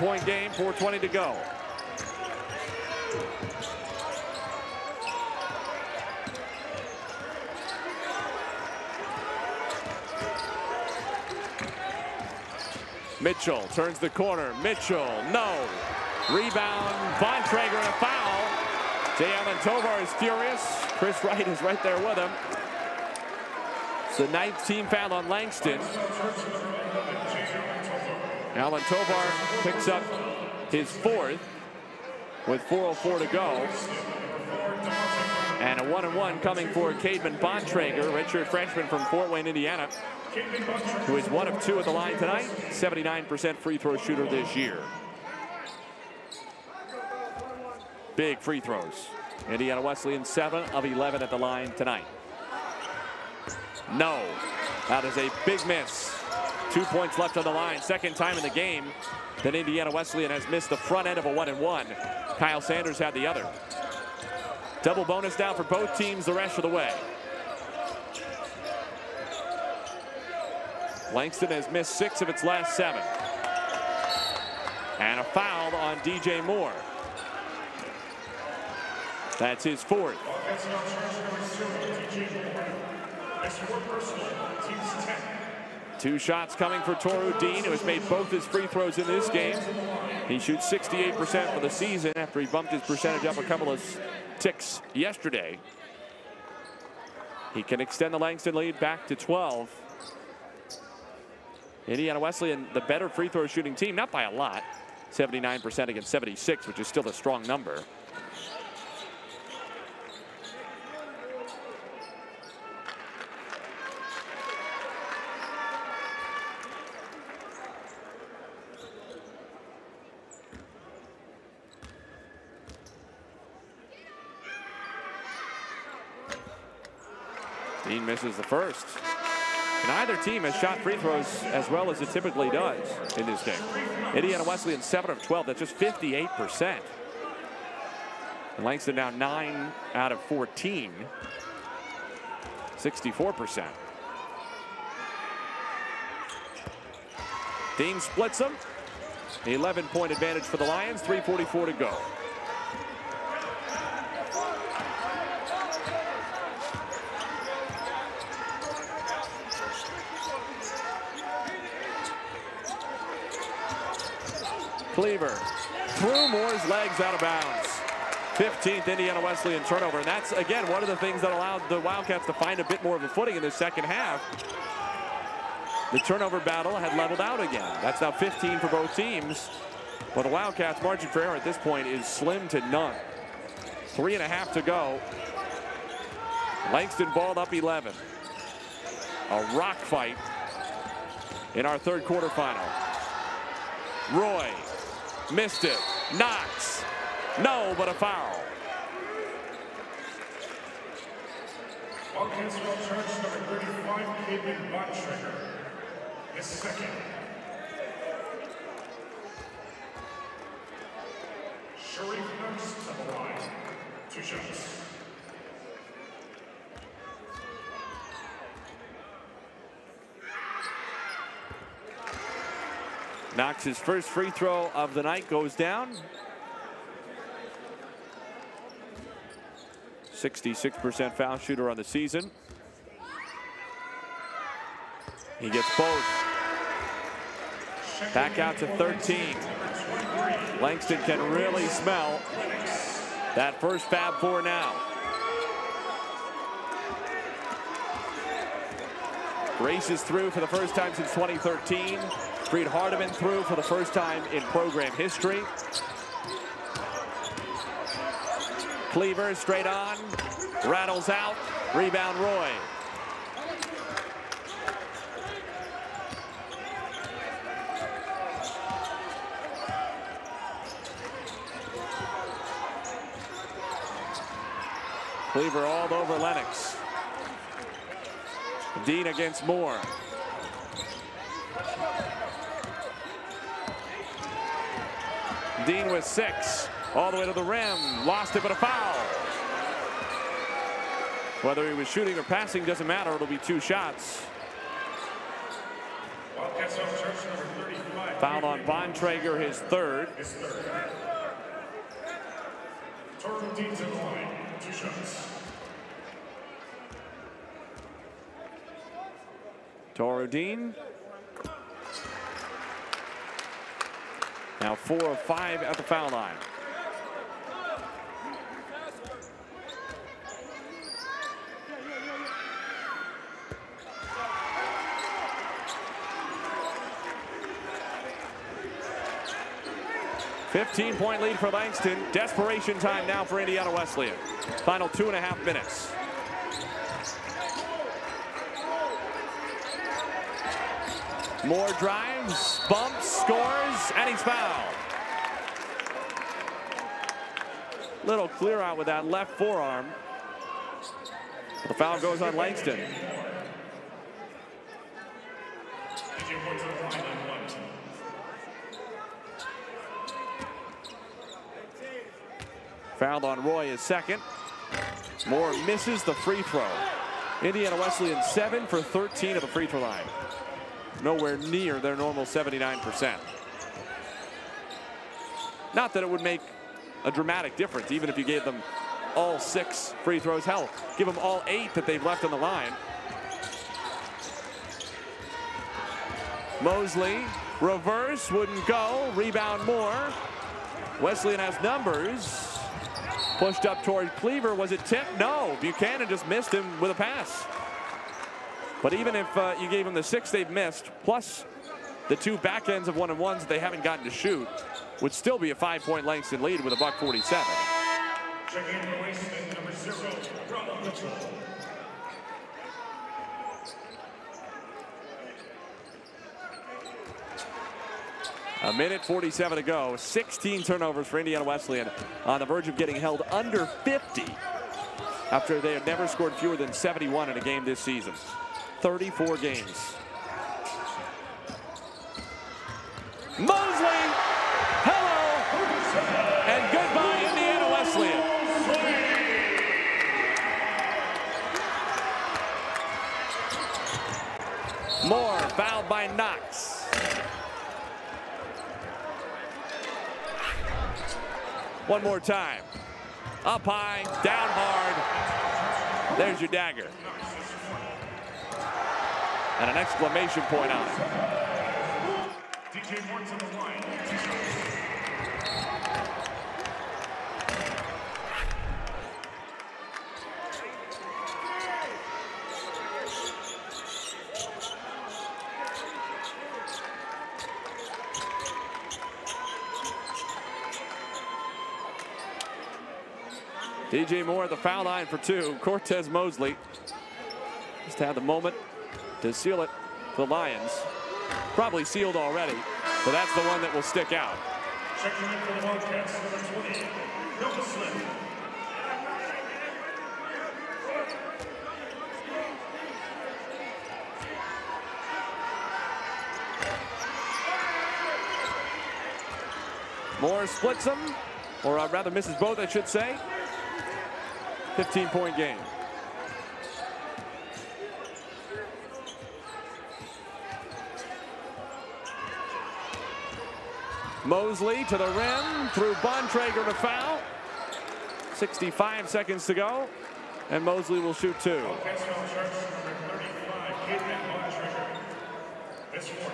Ten-point game, 4.20 to go. Mitchell turns the corner. Mitchell, no. Rebound, Bontrager and a foul. Jalen Tovar is furious. Chris (laughs) Wright is right there with him. It's the ninth team foul on Langston. Alan Tovar picks up his fourth with 4.04 to go. And a one and one coming for Caedmon Bontrager, redshirt freshman from Fort Wayne, Indiana, who is one of two at the line tonight. 79% free throw shooter this year. Big free throws. Indiana Wesleyan 7 of 11 at the line tonight. No. That is a big miss. Two points left on the line. Second time in the game that Indiana Wesleyan has missed the front end of a one and one. Kyle Sanders had the other. Double bonus down for both teams the rest of the way. Langston has missed six of its last seven. And a foul on DJ Moore. That's his fourth. Two shots coming for Toru Dean, who has made both his free throws in this game. He shoots 68% for the season after he bumped his percentage up a couple of ticks yesterday. He can extend the Langston lead back to 12. Indiana Wesleyan, the better free throw shooting team, not by a lot. 79% against 76, which is still a strong number. Misses the first. Neither team has shot free throws as well as it typically does in this game. Indiana Wesleyan 7 of 12. That's just 58%. And Langston now 9 out of 14. 64%. Dean splits them. 11 point advantage for the Lions. 3.44 to go. Cleaver through Moore's legs out of bounds. 15th Indiana Wesleyan turnover. And that's, again, one of the things that allowed the Wildcats to find a bit more of a footing in the second half. The turnover battle had leveled out again. That's now 15 for both teams. But the Wildcats' margin for error at this point is slim to none. Three and a half to go. Langston balled up 11. A rock fight in our third quarter final. Roy missed it. Knox. No, but a foul. Will charge number 35, Caedmon Bontrager. The second. Sharif to the line. Two shots. Knox's first free throw of the night goes down. 66% foul shooter on the season. He gets both. Back out to 13. Langston can really smell that first Fab Four now. Races through for the first time since 2013. Freed Hardeman through for the first time in program history. Cleaver straight on, rattles out, rebound Roy. Cleaver all over Lennox. Dean against Moore. Dean with six. All the way to the rim. Lost it, but a foul. Whether he was shooting or passing doesn't matter. It'll be two shots. Foul on Bontrager, his third. Toru Dean. Now four of five at the foul line. Fifteen point lead for Langston. Desperation time now for Indiana Wesleyan. Final two and a half minutes. Moore drives, bumps, scores, and he's fouled. Little clear out with that left forearm. The foul goes on Langston. Fouled on Roy is second. Moore misses the free throw. Indiana Wesleyan 7 for 13 of the free throw line nowhere near their normal 79%. Not that it would make a dramatic difference, even if you gave them all six free throws. Hell, give them all eight that they've left on the line. Mosley, reverse, wouldn't go. Rebound Moore. Wesleyan has numbers. Pushed up toward Cleaver. Was it tipped? No. Buchanan just missed him with a pass. But even if uh, you gave them the six they've missed, plus the two back ends of one and ones they haven't gotten to shoot, would still be a five point Langston lead with a buck 47. A minute 47 to go. 16 turnovers for Indiana Wesleyan on the verge of getting held under 50 after they had never scored fewer than 71 in a game this season. 34 games. Mosley, hello, and goodbye, Indiana Wesleyan. Moore fouled by Knox. One more time. Up high, down hard. There's your dagger and an exclamation point on it. DJ Moore to the line. DJ Moore at the foul line for two. Cortez Mosley just had the moment to seal it for the Lions. Probably sealed already, but that's the one that will stick out. Checking in for the Wildcats, number 20, Noah Moore splits them, or uh, rather misses both, I should say. 15 point game. Mosley to the rim, through Bontrager to foul. 65 seconds to go, and Mosley will shoot two. Wildcats foul charge number 35, Caedmon Bontrager. This one.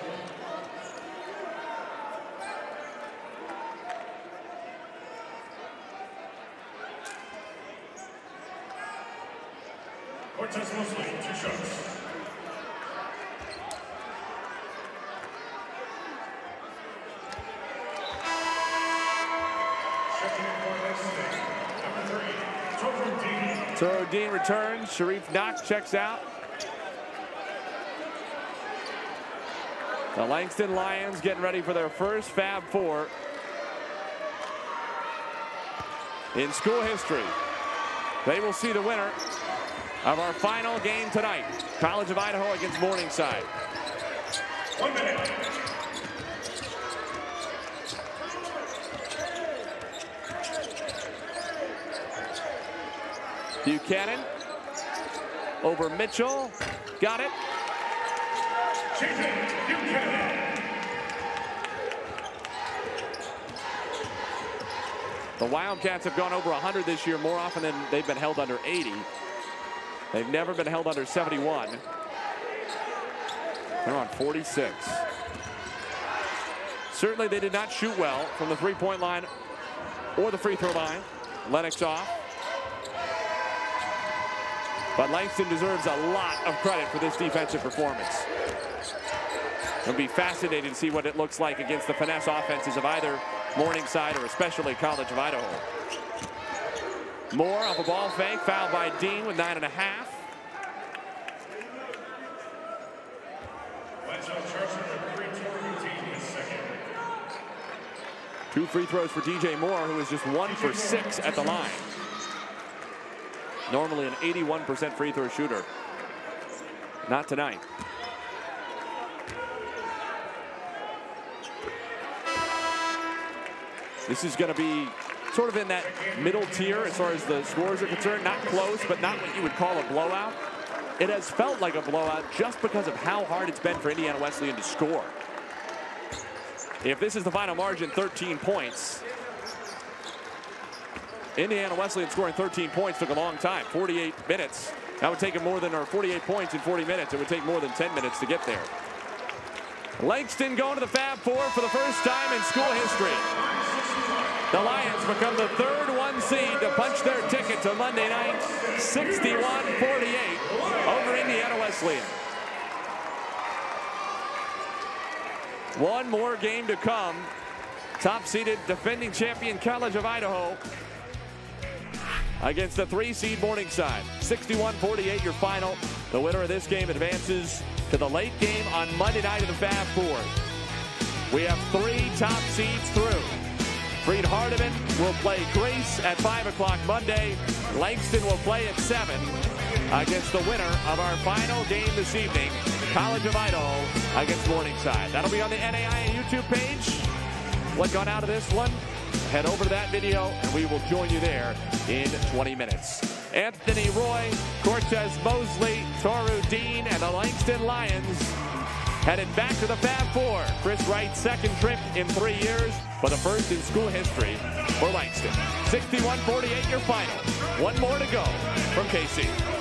Cortez Mosley, two shots. Dean. Returns, Sharif Knox checks out. The Langston Lions getting ready for their first Fab Four in school history. They will see the winner of our final game tonight. College of Idaho against Morningside. One minute. Buchanan over Mitchell. Got it. The Wildcats have gone over 100 this year more often than they've been held under 80. They've never been held under 71. They're on 46. Certainly they did not shoot well from the three-point line or the free throw line. Lennox off. But Langston deserves a lot of credit for this defensive performance. It'll be fascinating to see what it looks like against the finesse offenses of either Morningside or especially College of Idaho. Moore off a ball fake, fouled by Dean with nine and a half. Two free throws for DJ Moore, who is just one for six at the line. Normally an 81% free throw shooter. Not tonight. This is going to be sort of in that middle tier as far as the scores are concerned. Not close, but not what you would call a blowout. It has felt like a blowout just because of how hard it's been for Indiana Wesleyan to score. If this is the final margin, 13 points, Indiana Wesleyan scoring 13 points took a long time, 48 minutes. That would take them more than, or 48 points in 40 minutes. It would take more than 10 minutes to get there. Langston going to the Fab Four for the first time in school history. The Lions become the third one seed to punch their ticket to Monday night, 61-48 over Indiana Wesleyan. One more game to come. Top-seeded defending champion College of Idaho against the three-seed Morningside. 61-48 your final. The winner of this game advances to the late game on Monday night of the Fab Four. We have three top seeds through. Freed Hardeman will play Grace at 5 o'clock Monday. Langston will play at 7 against the winner of our final game this evening, College of Idaho against Morningside. That'll be on the NAIA YouTube page. Click on out of this one, head over to that video, and we will join you there in 20 minutes. Anthony Roy, Cortez Mosley, Toru Dean, and the Langston Lions headed back to the Fab Four. Chris Wright's second trip in three years, but the first in school history for Langston. 61-48 your final. One more to go from KC.